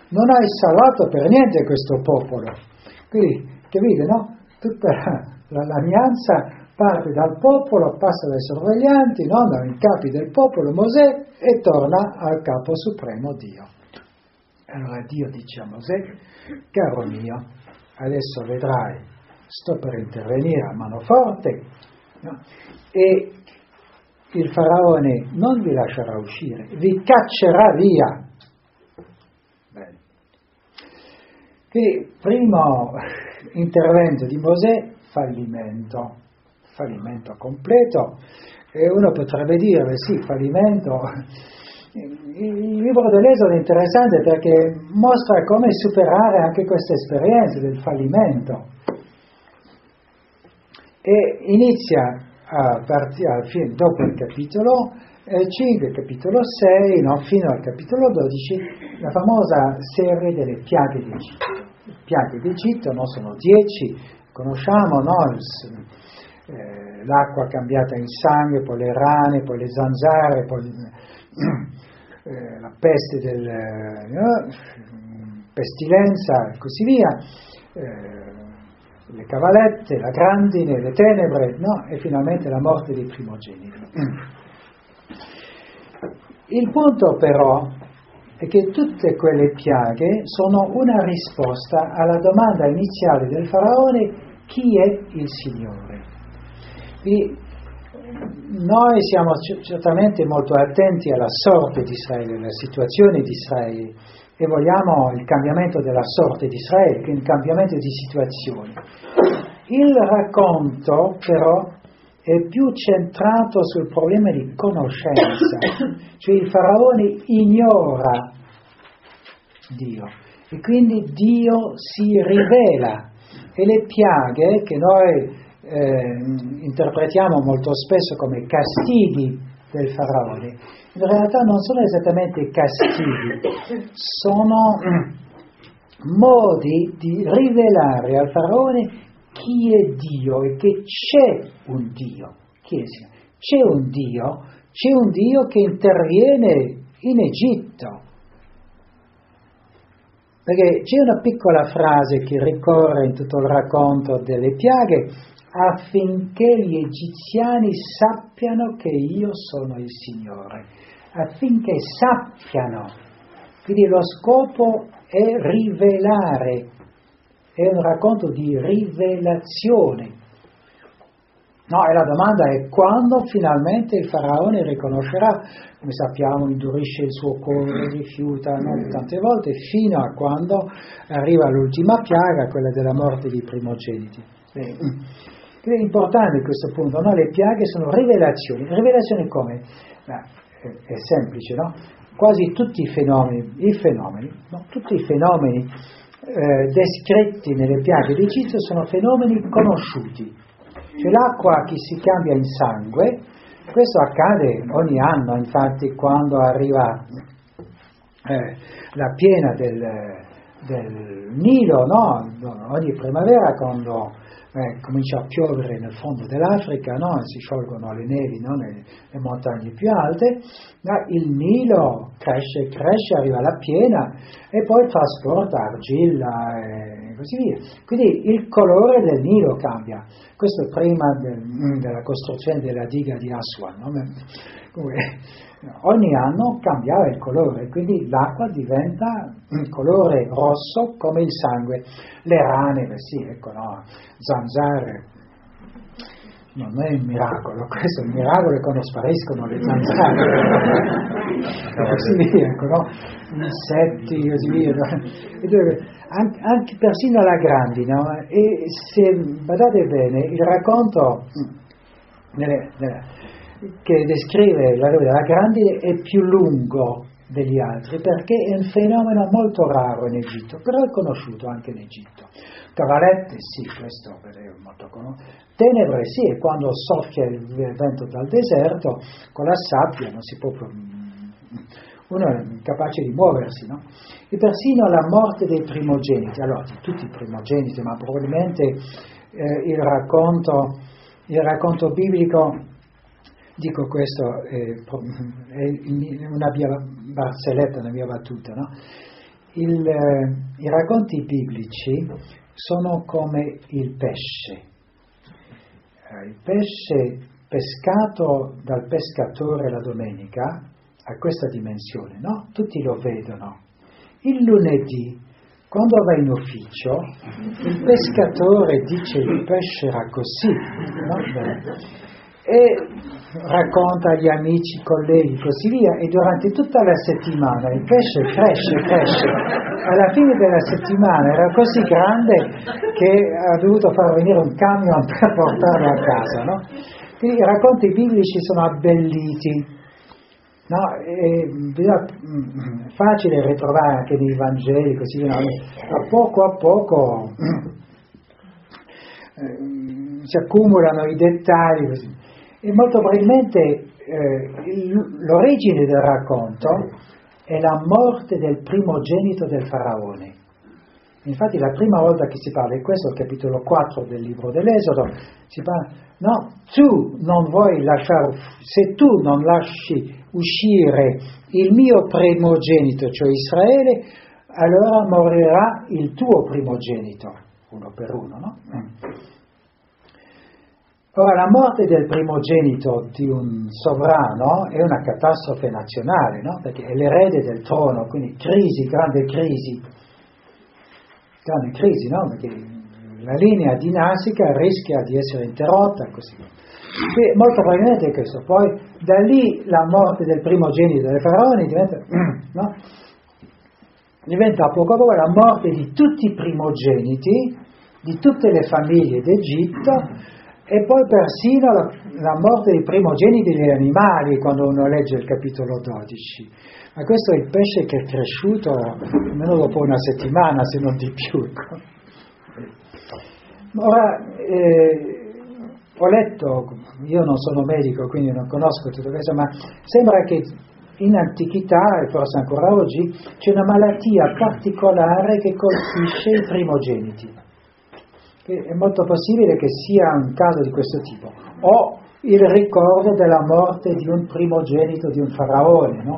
non hai salvato per niente questo popolo. Quindi, capite, no? Tutta la lagnanza parte dal popolo, passa dai sorveglianti, no? dai capi del popolo, Mosè, e torna al capo supremo Dio. Allora Dio dice a Mosè, caro mio, adesso vedrai, sto per intervenire a mano forte, no? e il faraone non vi lascerà uscire, vi caccerà via. Bene. Quindi, primo intervento di Mosè, fallimento, fallimento completo. E uno potrebbe dire, sì, fallimento. Il libro dell'Esodo è interessante perché mostra come superare anche questa esperienza del fallimento. E inizia a partire, dopo il capitolo eh, 5, capitolo 6, no, fino al capitolo 12, la famosa serie delle piaghe d'Egitto. Le piaghe d'Egitto no, sono 10, conosciamo no, eh, l'acqua cambiata in sangue, poi le rane, poi le zanzare, poi eh, la peste del eh, pestilenza e così via eh, le cavalette, la grandine, le tenebre, no? e finalmente la morte dei primogeniti. Il punto però è che tutte quelle piaghe sono una risposta alla domanda iniziale del faraone chi è il Signore. Quindi, noi siamo certamente molto attenti alla sorte di Israele, alla situazione di Israele e vogliamo il cambiamento della sorte di Israele, il cambiamento di situazione. Il racconto però è più centrato sul problema di conoscenza, cioè il faraone ignora Dio. E quindi Dio si rivela. E le piaghe che noi eh, interpretiamo molto spesso come castighi del faraone in realtà non sono esattamente castighi, sono modi di rivelare al faraone chi è Dio e che c'è un Dio. Chi è? C'è un Dio, c'è un Dio che interviene in Egitto. Perché c'è una piccola frase che ricorre in tutto il racconto delle piaghe, affinché gli egiziani sappiano che io sono il Signore, affinché sappiano. Quindi lo scopo è rivelare, è un racconto di rivelazione. No, e la domanda è quando finalmente il faraone riconoscerà, come sappiamo, indurisce il suo cuore, rifiuta no, tante volte, fino a quando arriva l'ultima piaga, quella della morte dei primogeniti. È importante questo punto, no? le piaghe sono rivelazioni. Rivelazioni come? Beh, è, semplice, no? Quasi tutti i fenomeni, i fenomeni, no? tutti i fenomeni eh, descritti nelle piaghe d'Egitto sono fenomeni conosciuti. Cioè l'acqua che si cambia in sangue, questo accade ogni anno, infatti quando arriva eh, la piena del, del Nilo, no? ogni primavera quando eh, comincia a piovere nel fondo dell'Africa, no? si sciolgono le nevi no? nelle, nelle, montagne più alte, ma il Nilo cresce, cresce, arriva alla piena e poi trasporta argilla e così via. Quindi il colore del Nilo cambia. Questo prima del, della costruzione della diga di Aswan. No? Ogni anno cambiava il colore, quindi l'acqua diventa un colore rosso come il sangue. Le rane, beh sì, ecco, no, zanzare, non è un miracolo, questo è un miracolo è quando spariscono le zanzare, così via, ecco, no? insetti, così via. Anche, anche persino la grandina, e se badate bene, il racconto nelle, nelle, che descrive l'arrivo della grandine è più lungo degli altri perché è un fenomeno molto raro in Egitto, però è conosciuto anche in Egitto. Cavalette, sì, questo è molto conosciuto. Tenebre, sì, è quando soffia il vento dal deserto, con la sabbia non si può... Uno è incapace di muoversi, no? E persino la morte dei primogeniti, allora di tutti i primogeniti, ma probabilmente eh, il, racconto, il racconto biblico Dico questo, eh, è una mia barzelletta, una mia battuta, no? Il, eh, I racconti biblici sono come il pesce. Eh, il pesce pescato dal pescatore la domenica ha questa dimensione, no? Tutti lo vedono. Il lunedì, quando va in ufficio, il pescatore dice il pesce era così, no? E racconta agli amici, colleghi, così via, e durante tutta la settimana il pesce cresce, cresce. Alla fine della settimana era così grande che ha dovuto far venire un camion per portarlo a casa. No? Quindi i racconti biblici sono abbelliti. No, è facile ritrovare anche nei Vangeli, così via, a poco a poco eh, si accumulano i dettagli. Così. E molto probabilmente eh, l'origine del racconto è la morte del primogenito del faraone. Infatti la prima volta che si parla, e questo il capitolo 4 del libro dell'Esodo, si parla, no, tu non vuoi lasciare, se tu non lasci uscire il mio primogenito, cioè Israele, allora morirà il tuo primogenito, uno per uno, no? Ora, la morte del primogenito di un sovrano è una catastrofe nazionale, no? perché è l'erede del trono, quindi crisi, grande crisi, grande crisi, no? perché la linea dinastica rischia di essere interrotta così. E molto probabilmente è questo. Poi da lì la morte del primogenito delle faraoni diventa, no? diventa a poco a poco la morte di tutti i primogeniti, di tutte le famiglie d'Egitto, e poi persino la, la, morte dei primogeniti degli animali quando uno legge il capitolo 12. Ma questo è il pesce che è cresciuto almeno dopo una settimana, se non di più. Ora, eh, ho letto, io non sono medico, quindi non conosco tutto questo, ma sembra che in antichità, e forse ancora oggi, c'è una malattia particolare che colpisce i primogeniti è molto possibile che sia un caso di questo tipo, o il ricordo della morte di un primogenito di un faraone, no?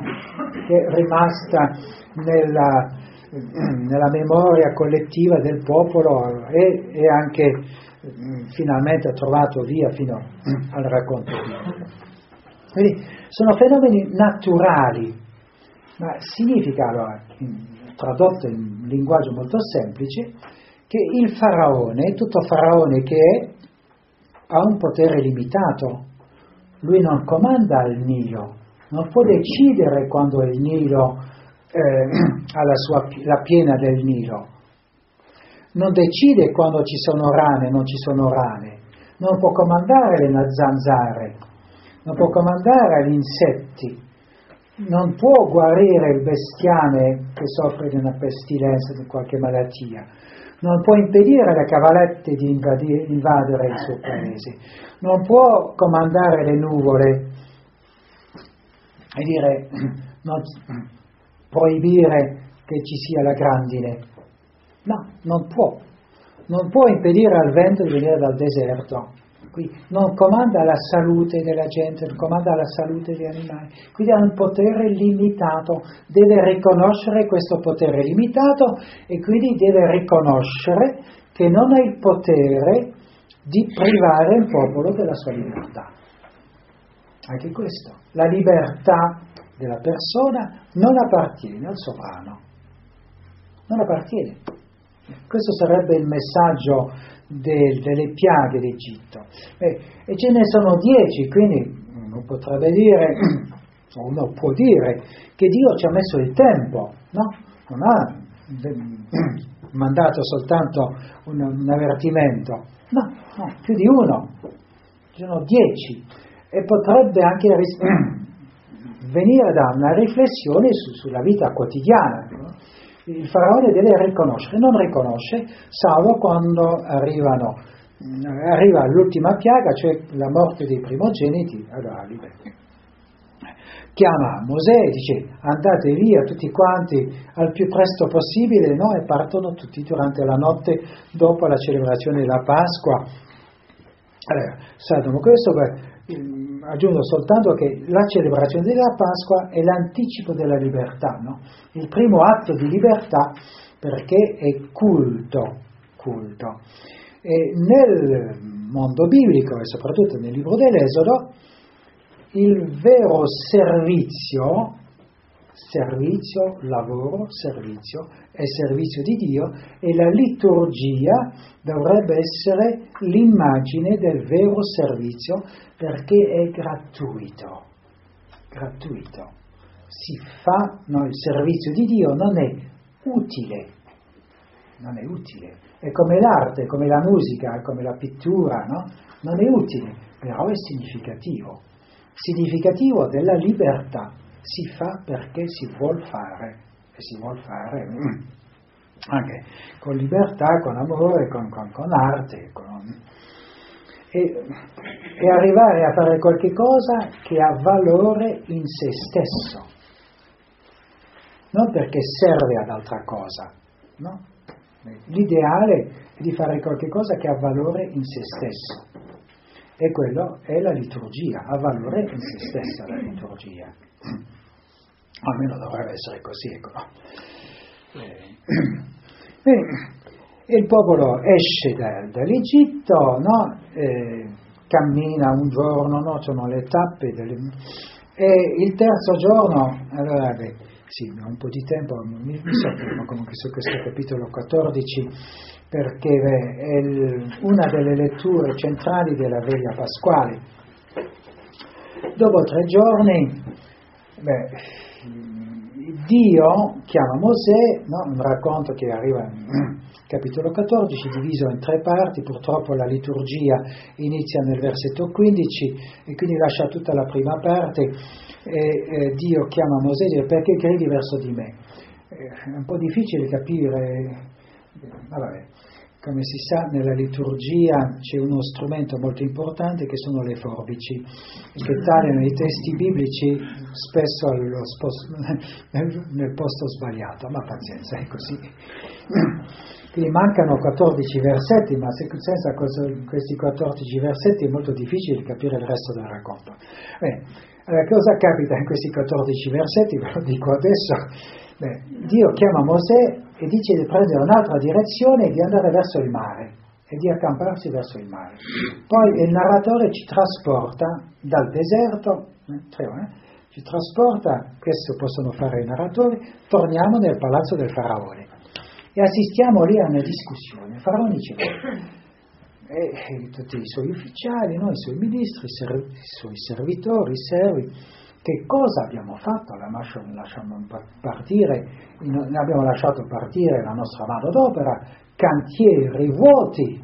che è rimasta nella, nella, memoria collettiva del popolo e, e anche finalmente ha trovato via fino al racconto. Quindi sono fenomeni naturali, ma significa allora, tradotto in linguaggio molto semplice, che il faraone, tutto faraone che è, ha un potere limitato. Lui non comanda il Nilo, non può decidere quando il Nilo eh, ha la, sua, la piena del Nilo. Non decide quando ci sono rane, non ci sono rane. Non può comandare le zanzare, non può comandare gli insetti, non può guarire il bestiame che soffre di una pestilenza, di qualche malattia non può impedire alle cavalette di invadere il suo paese, non può comandare le nuvole e dire, non, proibire che ci sia la grandine. No, non può. non può impedire al vento di venire dal deserto, Qui non comanda la salute della gente, non comanda la salute degli animali, quindi ha un potere limitato, deve riconoscere questo potere limitato e quindi deve riconoscere che non ha il potere di privare il popolo della sua libertà. Anche questo, la libertà della persona non appartiene al sovrano, non appartiene. Questo sarebbe il messaggio del, delle piaghe d'Egitto. Eh, e ce ne sono dieci, quindi uno potrebbe dire, uno può dire, che Dio ci ha messo il tempo, no? Non ha mandato soltanto un, un avvertimento, no, no, più di uno, ci sono dieci, e potrebbe anche venire da una riflessione su, sulla vita quotidiana. No? Il faraone deve riconoscere, non riconosce, salvo quando arrivano, arriva l'ultima piaga, cioè la morte dei primogeniti, allora li chiama Mosè e dice andate via tutti quanti al più presto possibile no? e partono tutti durante la notte dopo la celebrazione della Pasqua. Allora, sappiamo questo, aggiungo soltanto che la celebrazione della Pasqua è l'anticipo della libertà, no? il primo atto di libertà perché è culto. culto. E nel mondo biblico e soprattutto nel libro dell'Esodo, il vero servizio servizio, lavoro, servizio, è servizio di Dio e la liturgia dovrebbe essere l'immagine del vero servizio perché è gratuito, gratuito. Si fa, no, il servizio di Dio non è utile, non è utile, è come l'arte, come la musica, come la pittura, no? non è utile, però è significativo, significativo della libertà si fa perché si vuol fare e si vuol fare mm, anche con libertà, con amore, con, con, con arte. Con, e, e, arrivare a fare qualche cosa che ha valore in se stesso, non perché serve ad altra cosa. No? L'ideale è di fare qualche cosa che ha valore in se stesso. E quello è la liturgia, ha valore in se stessa la liturgia. Almeno dovrebbe essere così, ecco. No? Eh, il popolo esce da, dall'Egitto, no? eh, cammina un giorno, no? sono le tappe, delle... e il terzo giorno, allora beh, sì, ho un po' di tempo, mi, mi soffermo comunque su questo capitolo 14 perché beh, è il, una delle letture centrali della veglia pasquale. Dopo tre giorni, beh, Dio chiama Mosè, no? un racconto che arriva capitolo 14, diviso in tre parti, purtroppo la liturgia inizia nel versetto 15 e quindi lascia tutta la prima parte e, e Dio chiama Mosè e dice perché credi verso di me? È un po' difficile capire, ma vabbè, come si sa, nella liturgia c'è uno strumento molto importante che sono le forbici, che tagliano i testi biblici spesso sposto, nel posto sbagliato, ma pazienza, è così. Quindi mancano 14 versetti, ma senza questi 14 versetti è molto difficile capire il resto del racconto. Bene, allora, cosa capita in questi 14 versetti? Ve lo dico adesso. Beh, Dio chiama Mosè e dice di prendere un'altra direzione e di andare verso il mare e di accamparsi verso il mare. Poi il narratore ci trasporta dal deserto, eh, eh, ci trasporta, questo possono fare i narratori, torniamo nel palazzo del faraone e assistiamo lì a una discussione. Faraone dice, e, tutti i suoi ufficiali, no, i suoi ministri, i, serv- i suoi servitori, i servi, che cosa abbiamo fatto? Lasciamo partire, abbiamo lasciato partire la nostra mano d'opera, cantieri vuoti,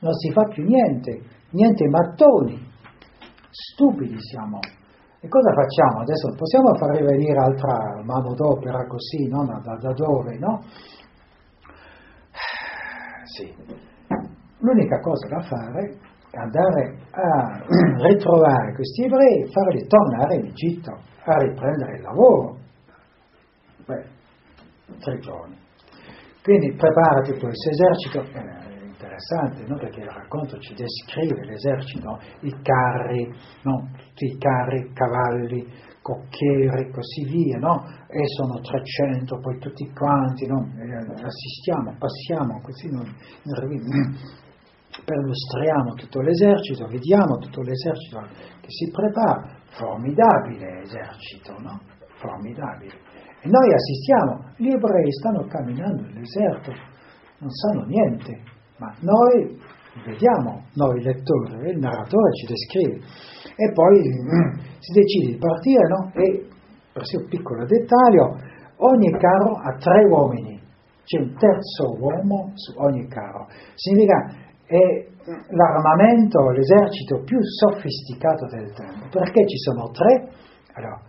non si fa più niente, niente mattoni, stupidi siamo. E cosa facciamo? Adesso possiamo far rivenire altra mano d'opera così, no? da, da dove, no? Sì. L'unica cosa da fare andare a ritrovare questi ebrei e farli tornare in Egitto a riprendere il lavoro. Beh, tre giorni. Quindi prepara tutto questo esercito, eh, interessante, no? perché il racconto ci descrive l'esercito, i carri, no? tutti i carri, cavalli, cocchieri e così via, no? e sono 300, poi tutti quanti, no? assistiamo, passiamo così, no? perlustriamo tutto l'esercito, vediamo tutto l'esercito che si prepara, formidabile esercito, no? formidabile. E noi assistiamo, gli ebrei stanno camminando nel deserto, non sanno niente, ma noi vediamo, noi lettori, il narratore ci descrive. E poi mm, si decide di partire, no? E, per sé un piccolo dettaglio, ogni carro ha tre uomini, c'è un terzo uomo su ogni carro. Significa è l'armamento, l'esercito più sofisticato del tempo, perché ci sono tre, allora,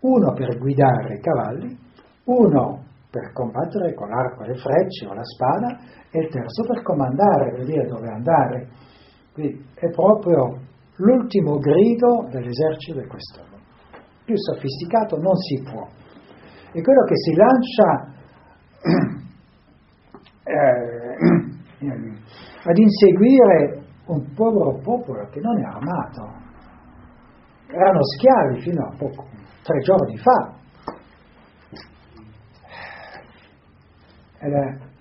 uno per guidare i cavalli, uno per combattere con l'arco e le frecce o la spada e il terzo per comandare, per dire dove andare. Quindi è proprio l'ultimo grido dell'esercito di quest'uomo. Più sofisticato non si può. E quello che si lancia eh, ad inseguire un povero popolo che non è armato. Erano schiavi fino a poco, tre giorni fa.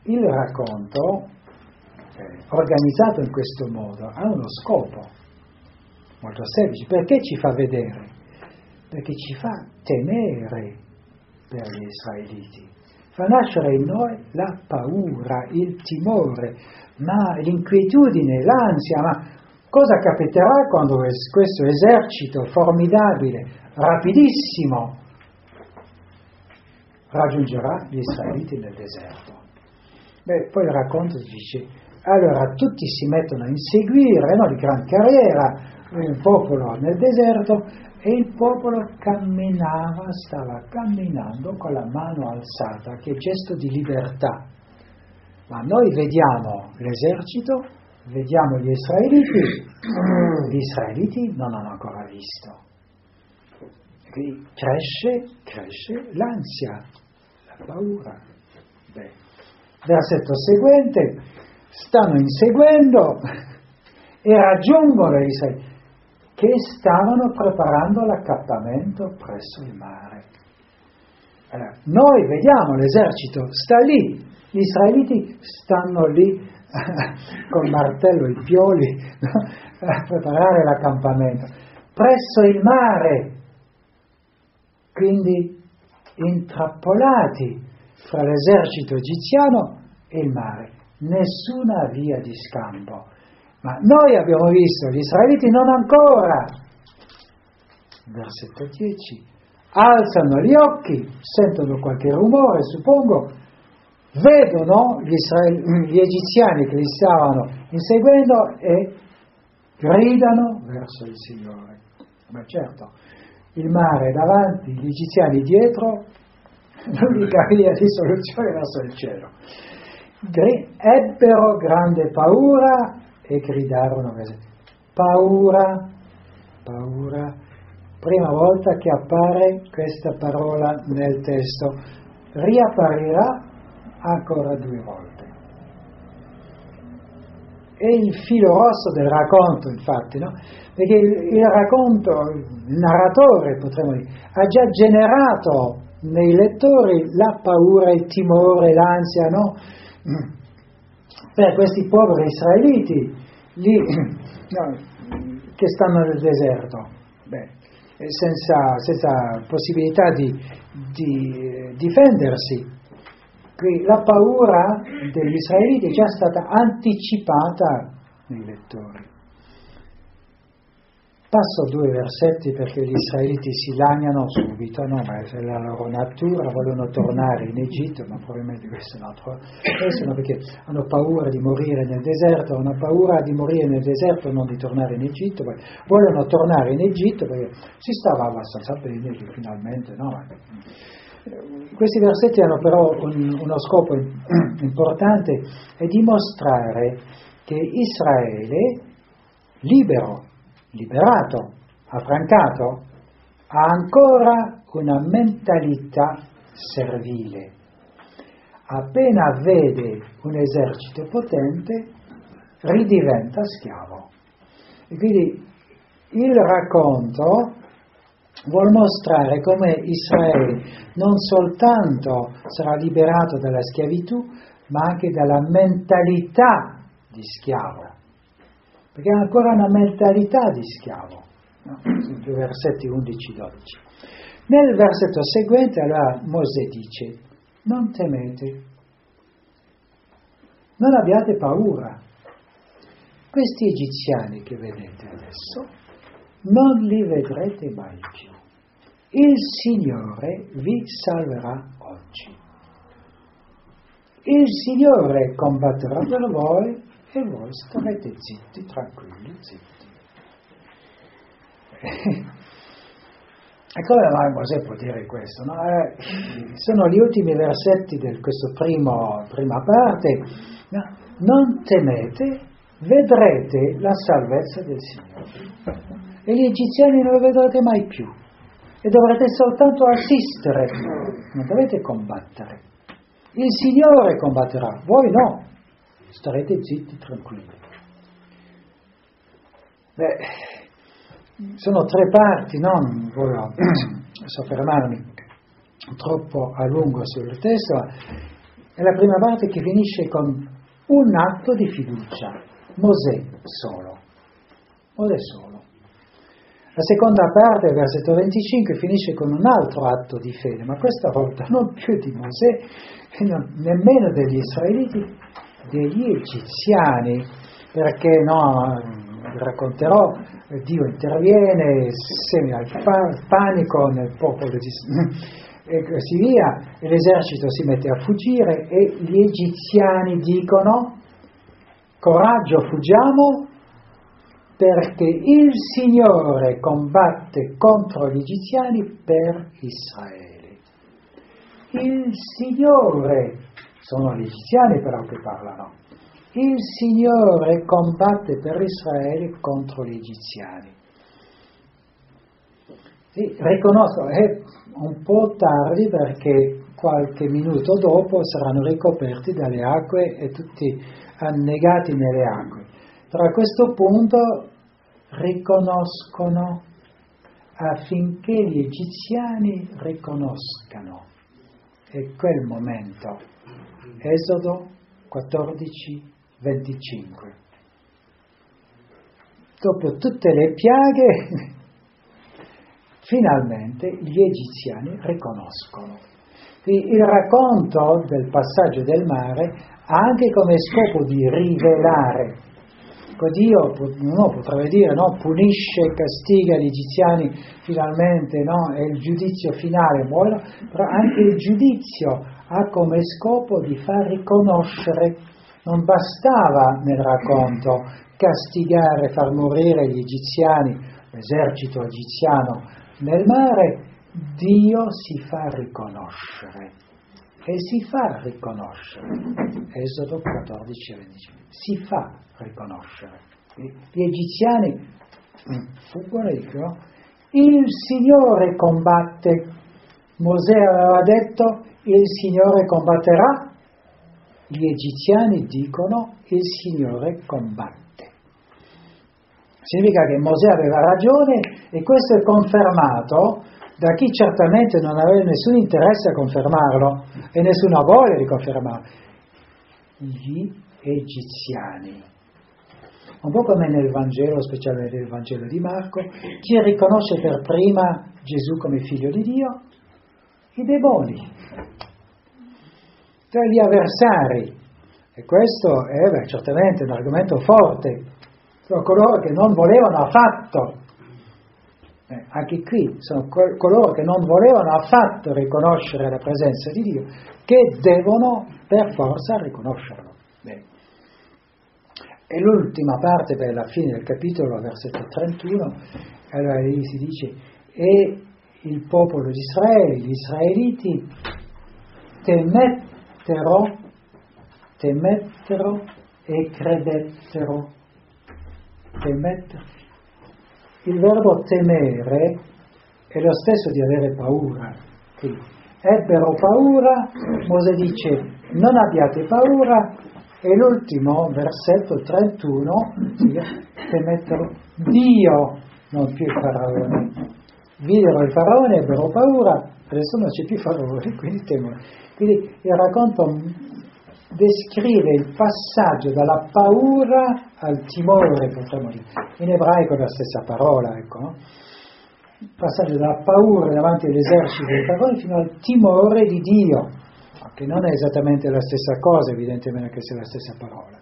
il racconto, eh, organizzato in questo modo, ha uno scopo molto semplice. Perché ci fa vedere? Perché ci fa temere per gli israeliti, fa nascere in noi la paura, il timore, ma l'inquietudine, l'ansia, ma cosa capiterà quando questo esercito formidabile, rapidissimo, raggiungerà gli israeliti nel deserto? Beh, poi il racconto dice, allora tutti si mettono a inseguire, no, di gran carriera, il popolo nel deserto e il popolo camminava, stava camminando con la mano alzata, che gesto di libertà. Ma noi vediamo l'esercito, vediamo gli israeliti, gli israeliti non hanno ancora visto. Quindi cresce, cresce l'ansia, la paura. Beh, versetto seguente, stanno inseguendo e raggiungono gli israeliti che stavano preparando l'accappamento presso il mare. Allora, noi vediamo l'esercito, sta lì, gli israeliti stanno lì con il martello, i pioli, a preparare l'accampamento, presso il mare, quindi intrappolati fra l'esercito egiziano e il mare, nessuna via di scampo. Ma noi abbiamo visto, gli israeliti non ancora. Versetto 10. Alzano gli occhi, sentono qualche rumore, suppongo, vedono gli, israel- gli egiziani che li stavano inseguendo e gridano verso il Signore. Ma certo, il mare davanti, gli egiziani dietro, l'unica via di soluzione verso il cielo. Ebbero grande paura e gridarono paura, paura. Prima volta che appare questa parola nel testo, riapparirà ancora due volte. È il filo rosso del racconto, infatti, no? Perché il, il racconto, il narratore, potremmo dire, ha già generato nei lettori la paura, il timore, l'ansia, no? Per questi poveri israeliti lì, no, che stanno nel deserto, Beh, senza, senza, possibilità di, di eh, difendersi. La paura degli israeliti è già stata anticipata nei lettori. Passo due versetti perché gli israeliti si lagnano subito, no, ma è la loro natura, vogliono tornare in Egitto, ma probabilmente questo è un altro questo, perché hanno paura di morire nel deserto, hanno paura di morire nel deserto e non di tornare in Egitto, vogliono tornare in Egitto perché si stava abbastanza bene finalmente, no? Questi versetti hanno però un, uno scopo importante, è dimostrare che Israele, libero liberato, affrancato, ha ancora una mentalità servile. Appena vede un esercito potente, ridiventa schiavo. E quindi il racconto vuol mostrare come Israele non soltanto sarà liberato dalla schiavitù, ma anche dalla mentalità di schiavo, perché ha ancora una mentalità di schiavo, no? versetti 11-12. Nel versetto seguente allora Mosè dice, non temete, non abbiate paura. Questi egiziani che vedete adesso non li vedrete mai più. Il Signore vi salverà oggi. Il Signore combatterà per voi e voi starete zitti, tranquilli, zitti. E come mai Mosè può dire questo? No? Eh, sono gli ultimi versetti di questa prima parte. No? Non temete, vedrete la salvezza del Signore. E gli egiziani non lo vedrete mai più. E dovrete soltanto assistere, non dovete combattere. Il Signore combatterà, voi no. Starete zitti, tranquilli. Beh, sono tre parti, non voglio soffermarmi troppo a lungo sul testo. È la prima parte che finisce con un atto di fiducia, Mosè solo. Mosè solo. La seconda parte, versetto 25, finisce con un altro atto di fede, ma questa volta non più di Mosè, nemmeno degli israeliti, degli egiziani, perché no, racconterò, Dio interviene, semina il panico nel popolo di e così via, l'esercito si mette a fuggire e gli egiziani dicono coraggio fuggiamo perché il Signore combatte contro gli egiziani per Israele. Il Signore, sono gli egiziani però che parlano, il Signore combatte per Israele contro gli egiziani. Sì, riconosco, è un po' tardi perché qualche minuto dopo saranno ricoperti dalle acque e tutti annegati nelle acque. Però a questo punto riconoscono affinché gli egiziani riconoscano. È quel momento. Esodo 14, 25. Dopo tutte le piaghe, finalmente gli egiziani riconoscono. Il racconto del passaggio del mare ha anche come scopo di rivelare. Dio uno potrebbe dire no, punisce e castiga gli egiziani finalmente, no, è il giudizio finale, però anche il giudizio ha come scopo di far riconoscere non bastava nel racconto castigare, far morire gli egiziani, l'esercito egiziano nel mare, Dio si fa riconoscere e si fa riconoscere. Esodo 14 e 25. Si fa riconoscere. Gli egiziani fuggono e dicono, il Signore combatte. Mosè aveva detto, il Signore combatterà gli egiziani dicono il Signore combatte. Significa che Mosè aveva ragione e questo è confermato da chi certamente non aveva nessun interesse a confermarlo e nessuna voglia di confermarlo. Gli egiziani. Un po' come nel Vangelo, specialmente nel Vangelo di Marco, chi riconosce per prima Gesù come figlio di Dio? I demoni tra gli avversari. E questo è beh, certamente un argomento forte. Sono coloro che non volevano affatto, eh, anche qui, sono coloro che non volevano affatto riconoscere la presenza di Dio, che devono per forza riconoscerlo. E l'ultima parte per la fine del capitolo, versetto 31, allora lì si dice, e il popolo di Israele, gli israeliti, temettero temettero, e credettero. Temettero. Il verbo temere è lo stesso di avere paura. Qui. Ebbero paura, Mosè dice non abbiate paura E l'ultimo versetto 31, temettero Dio, non più il faraone. Videro il faraone, ebbero paura, adesso non c'è più faraone, quindi temono. Quindi il racconto descrive il passaggio dalla paura al timore, potremmo dire. In ebraico è la stessa parola, ecco. No? Il passaggio dalla paura davanti all'esercito del faraone fino al timore di Dio, che non è esattamente la stessa cosa, evidentemente che sia la stessa parola.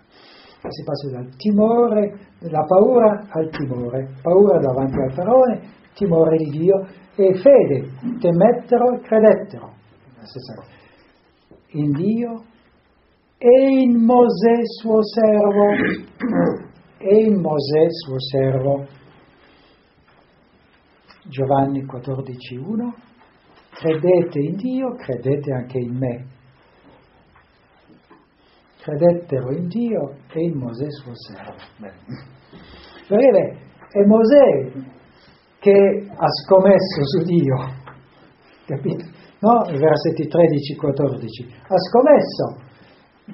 Si passa dal timore, dalla paura al timore, paura davanti al faraone, timore di Dio e fede, temettero e credettero. In Dio e in Mosè suo servo, e in Mosè suo servo. Giovanni 14,1 Credete in Dio, credete anche in me. Credettero in Dio e in Mosè suo servo. Perché è Mosè che ha scommesso su Dio, capito? No? I versetti 13-14. Ha scommesso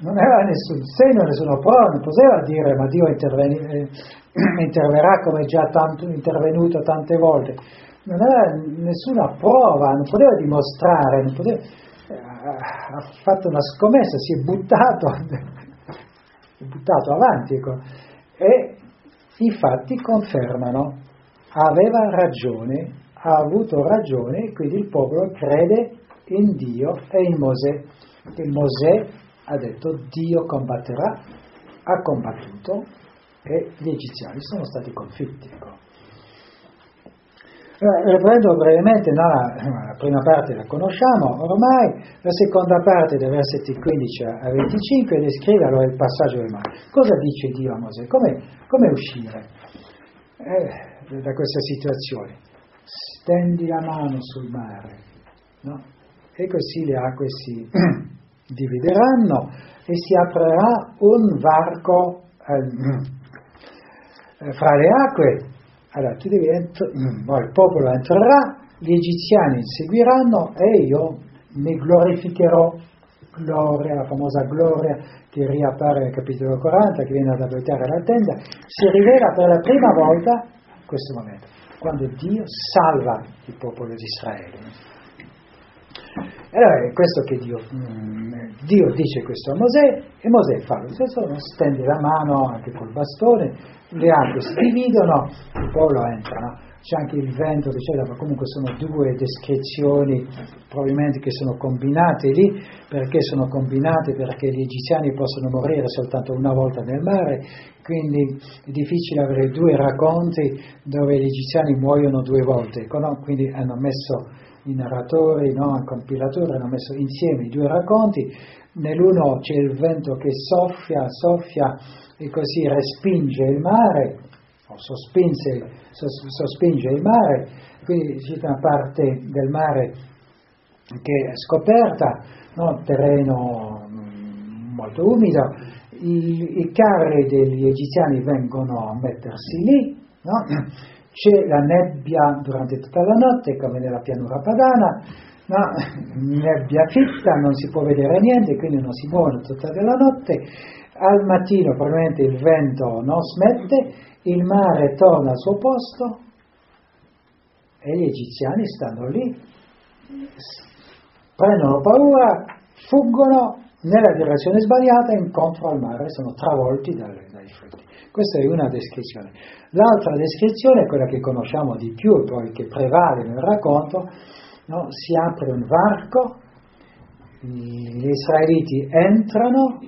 non aveva nessun segno, nessuna prova, non poteva dire ma Dio eh, interverrà come già tanto intervenuto tante volte, non aveva nessuna prova, non poteva dimostrare, non poteva, eh, ha fatto una scommessa, si è buttato, si è buttato avanti ecco. e i fatti confermano, aveva ragione, ha avuto ragione, quindi il popolo crede in Dio e in Mosè. E Mosè ha detto Dio combatterà, ha combattuto e gli egiziani sono stati confitti. Ecco. Eh, riprendo brevemente, no, la, prima parte la conosciamo ormai, la seconda parte dai versetti 15 a 25 descrive allora il passaggio del mare. Cosa dice Dio a Mosè? Come, come uscire eh, da questa situazione? Stendi la mano sul mare, no? e così le acque si divideranno e si aprirà un varco eh, fra le acque. Allora tu devi entrare, il popolo entrerà, gli egiziani seguiranno e io mi glorificherò. Gloria, la famosa gloria che riappare nel capitolo 40, che viene ad abitare la tenda, si rivela per la prima volta questo momento, quando Dio salva il popolo di Israele. E allora è questo che Dio, mm, Dio dice questo a Mosè e Mosè fa lo stesso, stende la mano anche col bastone, le acque si dividono, il popolo entra, no? C'è anche il vento c'è, ma comunque sono due descrizioni probabilmente che sono combinate lì, perché sono combinate? Perché gli egiziani possono morire soltanto una volta nel mare, quindi è difficile avere due racconti dove gli egiziani muoiono due volte, no? quindi hanno messo i narratori, no, il compilatore hanno messo insieme i due racconti, nell'uno c'è il vento che soffia, soffia e così respinge il mare, o sospinge, sospinge il mare, quindi c'è una parte del mare che è scoperta, no, terreno mm, molto umido, i, i carri degli egiziani vengono a mettersi lì, no? c'è la nebbia durante tutta la notte, come nella pianura padana, no? nebbia fitta, non si può vedere niente, quindi non si muovono tutta la notte. Al mattino probabilmente il vento non smette, il mare torna al suo posto e gli egiziani stanno lì, prendono paura, fuggono nella direzione sbagliata incontro al mare, sono travolti dai, dai frutti. Questa è una descrizione. L'altra descrizione quella che conosciamo di più, poi che prevale nel racconto, no? si apre un varco, gli israeliti entrano,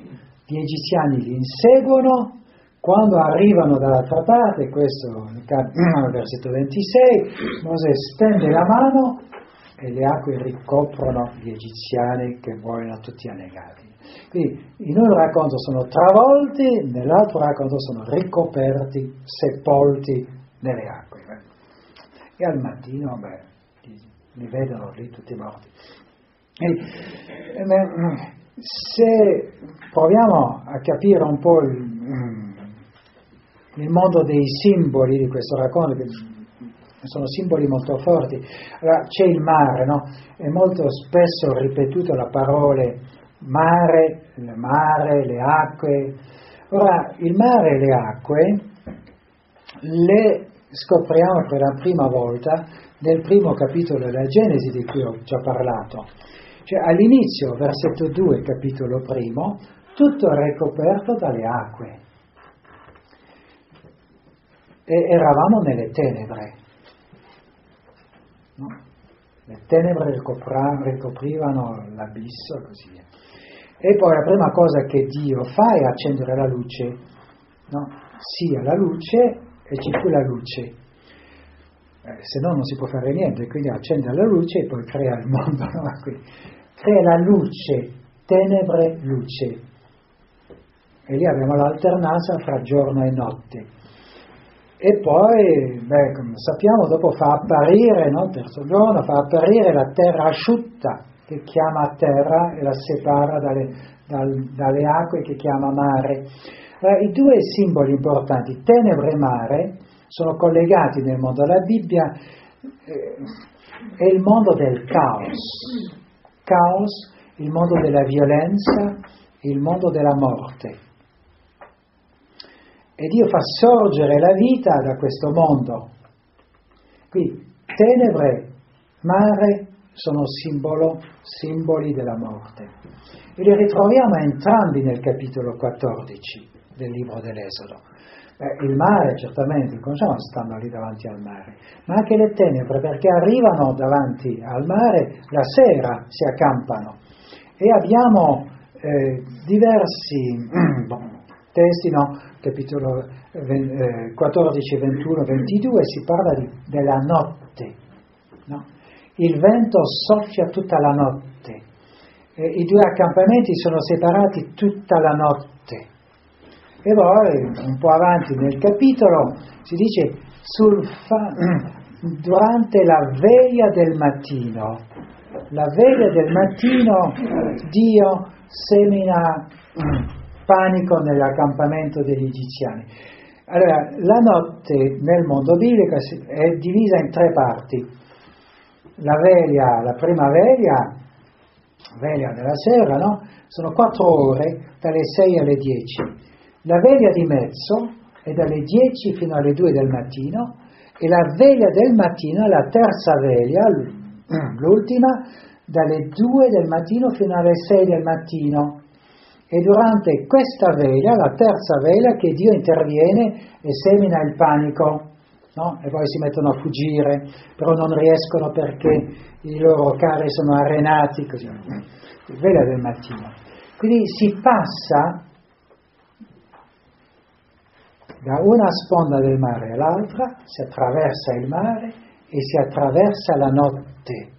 gli egiziani li inseguono, quando arrivano dall'altra parte, questo nel versetto 26, Mosè stende la mano e le acque ricoprono gli egiziani che muoiono tutti annegati. Quindi in un racconto sono travolti, nell'altro racconto sono ricoperti, sepolti nelle acque. E al mattino, beh, li, vedono lì tutti morti. E, beh, se proviamo a capire un po' il, il mondo dei simboli di questo racconto, che sono simboli molto forti. Allora, c'è il mare, no? È molto spesso ripetuto la parola mare, il mare, le acque. Ora, il mare e le acque le scopriamo per la prima volta nel primo capitolo della Genesi di cui ho già parlato. Cioè all'inizio, versetto 2, capitolo primo, tutto è ricoperto dalle acque. E eravamo nelle tenebre. No? Le tenebre ricoprivano l'abisso e così via. E poi la prima cosa che Dio fa è accendere la luce. No? Sia la luce e ci fu la luce. Eh, se no non si può fare niente, quindi accende la luce e poi crea il mondo. No? crea la luce, tenebre, luce. E lì abbiamo l'alternanza fra giorno e notte. E poi, beh, come sappiamo, dopo fa apparire, no? il terzo giorno, fa apparire la terra asciutta, che chiama terra e la separa dalle, dal, dalle acque che chiama mare. Allora, I due simboli importanti, tenebre e mare, sono collegati nel mondo della Bibbia, eh, è il mondo del caos, caos, il mondo della violenza, il mondo della morte. E Dio fa sorgere la vita da questo mondo. Qui tenebre, mare sono simbolo, simboli della morte. E li ritroviamo entrambi nel capitolo 14 del libro dell'Esodo. Beh, il mare, certamente, il conosciamo, stanno lì davanti al mare, ma anche le tenebre, perché arrivano davanti al mare, la sera si accampano. E abbiamo eh, diversi testi, no? Capitolo 14, 21, 22, si parla di, della notte. No? Il vento soffia tutta la notte. E I due accampamenti sono separati tutta la notte. E poi, un po' avanti nel capitolo, si dice fa, durante la veglia del mattino. La veglia del mattino Dio semina panico nell'accampamento degli egiziani. Allora, la notte nel mondo biblico è divisa in tre parti. La veglia, la prima veglia, veglia della sera, no? Sono quattro ore, dalle sei alle dieci. La veglia di mezzo è dalle dieci fino alle due del mattino e la veglia del mattino è la terza veglia, l'ultima, dalle due del mattino fino alle sei del mattino. E durante questa vela, la terza vela, che Dio interviene e semina il panico. No? E poi si mettono a fuggire, però non riescono perché i loro cari sono arenati, così. Vela del mattino. Quindi si passa da una sponda del mare all'altra, si attraversa il mare e si attraversa la notte.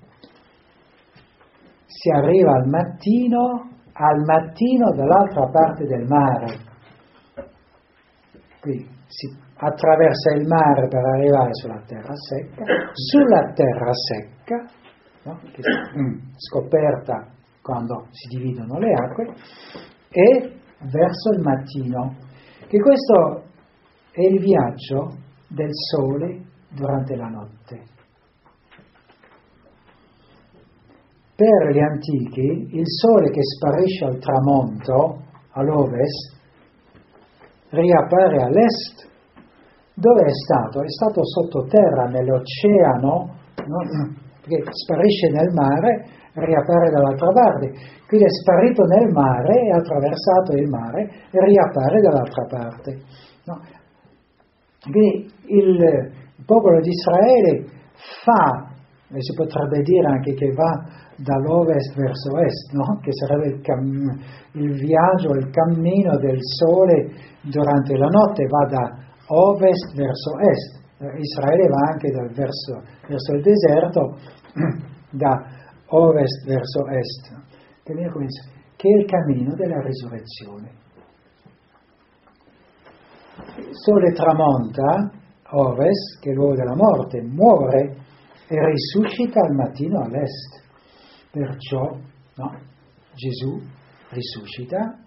Si arriva al mattino al mattino dall'altra parte del mare. Qui si attraversa il mare per arrivare sulla terra secca, sulla terra secca, no? che mm, scoperta quando si dividono le acque, e verso il mattino, che questo è il viaggio del sole durante la notte. Per gli antichi il sole che sparisce al tramonto, all'ovest, riappare all'est. Dove è stato? È stato sottoterra, nell'oceano, no? che sparisce nel mare, riappare dall'altra parte. Quindi è sparito nel mare, è attraversato il mare e riappare dall'altra parte. No? Quindi il popolo di Israele fa, e si potrebbe dire anche che va dall'ovest verso est, no? che sarebbe il, cam- il, viaggio, il cammino del sole durante la notte, va da ovest verso est. Eh, Israele va anche verso, verso, il deserto, da ovest verso est, che è il cammino della risurrezione. Il sole tramonta, ovest, che è il luogo della morte, muore e risuscita al mattino all'est. Perciò no, Gesù risuscita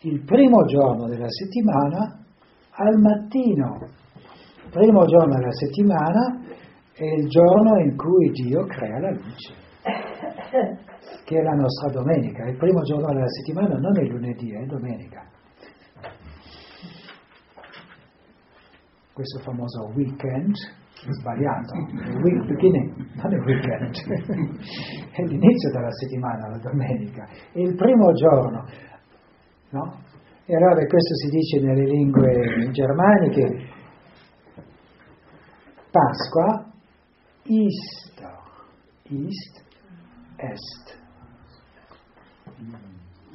il primo giorno della settimana al mattino. Il primo giorno della settimana è il giorno in cui Dio crea la luce. che è la nostra domenica. Il primo giorno della settimana non è lunedì, è domenica. Questo famoso weekend sbagliato, è week beginning, non è weekend, è l'inizio della settimana, la domenica, è il primo giorno, no? E allora questo si dice nelle lingue germaniche, Pasqua, Easter, East, Est,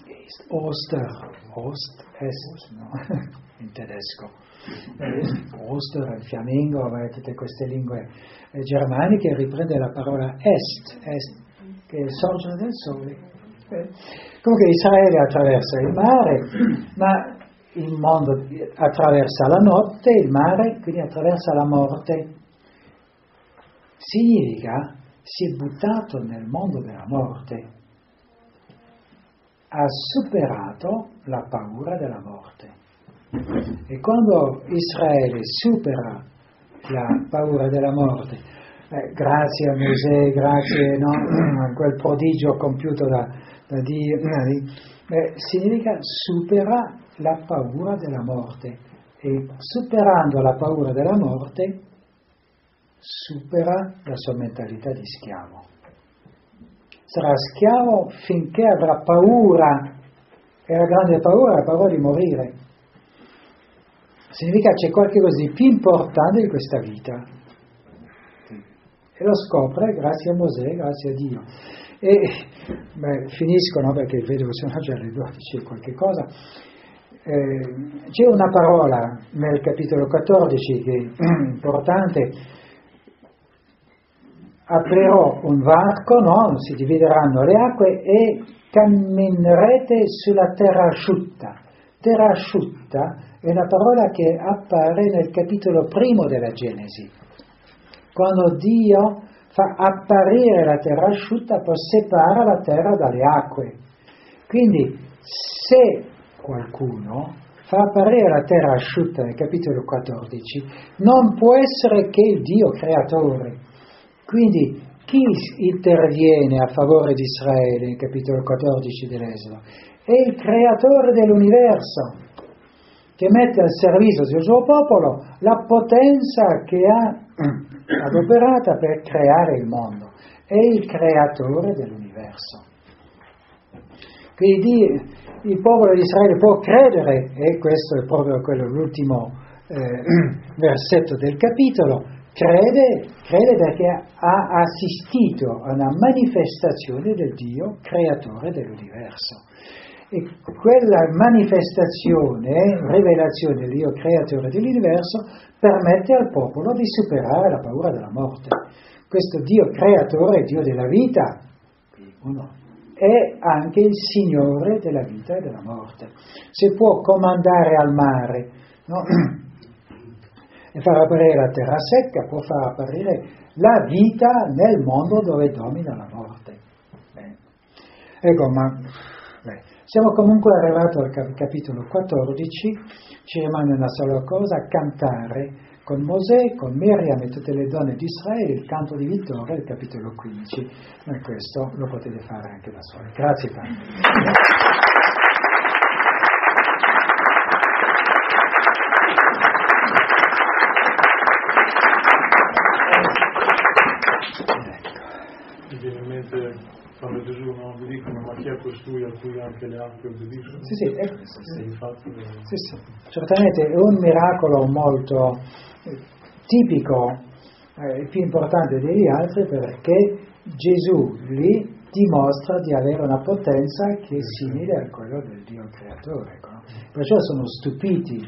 East, Oster, Ost, Est, no? in tedesco. Oster, il fiammingo, tutte queste lingue germaniche, riprende la parola Est, Est, che è il sorgere del sole. Eh, comunque Israele attraversa il mare, ma il mondo attraversa la notte, il mare, quindi attraversa la morte. Significa si è buttato nel mondo della morte, ha superato la paura della morte. E quando Israele supera la paura della morte, eh, grazie a Mosè, grazie no, a quel prodigio compiuto da, da Dio, eh, significa supera la paura della morte e superando la paura della morte supera la sua mentalità di schiavo. Sarà schiavo finché avrà paura, e la grande paura è la paura di morire. Significa che c'è qualcosa di più importante di questa vita. E lo scopre grazie a Mosè, grazie a Dio. E beh, finisco, no, perché vedo che sono già le 12 e qualche cosa. Eh, c'è una parola nel capitolo 14 che è importante, aprirò un varco, no? si divideranno le acque e camminerete sulla terra asciutta. Terra asciutta è una parola che appare nel capitolo primo della Genesi, quando Dio fa apparire la terra asciutta, poi separa la terra dalle acque. Quindi se qualcuno fa apparire la terra asciutta nel capitolo 14, non può essere che il Dio creatore. Quindi chi interviene a favore di Israele nel capitolo 14 dell'Esodo? È il creatore dell'universo che mette al servizio del suo popolo la potenza che ha adoperata per creare il mondo. È il creatore dell'universo. Quindi il popolo di Israele può credere, e questo è proprio quello, l'ultimo eh, versetto del capitolo, crede, crede perché ha assistito a una manifestazione del Dio creatore dell'universo. E quella manifestazione, rivelazione del Dio creatore dell'universo, permette al popolo di superare la paura della morte. Questo Dio creatore, Dio della vita, è anche il Signore della vita e della morte. Se può comandare al mare no? e far apparire la terra secca, può far apparire la vita nel mondo dove domina la morte. Bene. Ecco, ma beh, siamo comunque arrivati al capitolo 14, ci rimane una sola cosa, cantare con Mosè, con Miriam e tutte le donne di Israele, il canto di vittoria, il capitolo 15. E questo lo potete fare anche da soli. Grazie tanto. quando Gesù no, vi dicono ma chi è costui a cui anche le acque obbediscono? Sì, sì, ecco, sì. Infatti, sì, sì. Certamente è un miracolo molto tipico, eh, il più importante degli altri perché Gesù lì dimostra di avere una potenza che è simile a quella del Dio creatore. Ecco. Perciò sono stupiti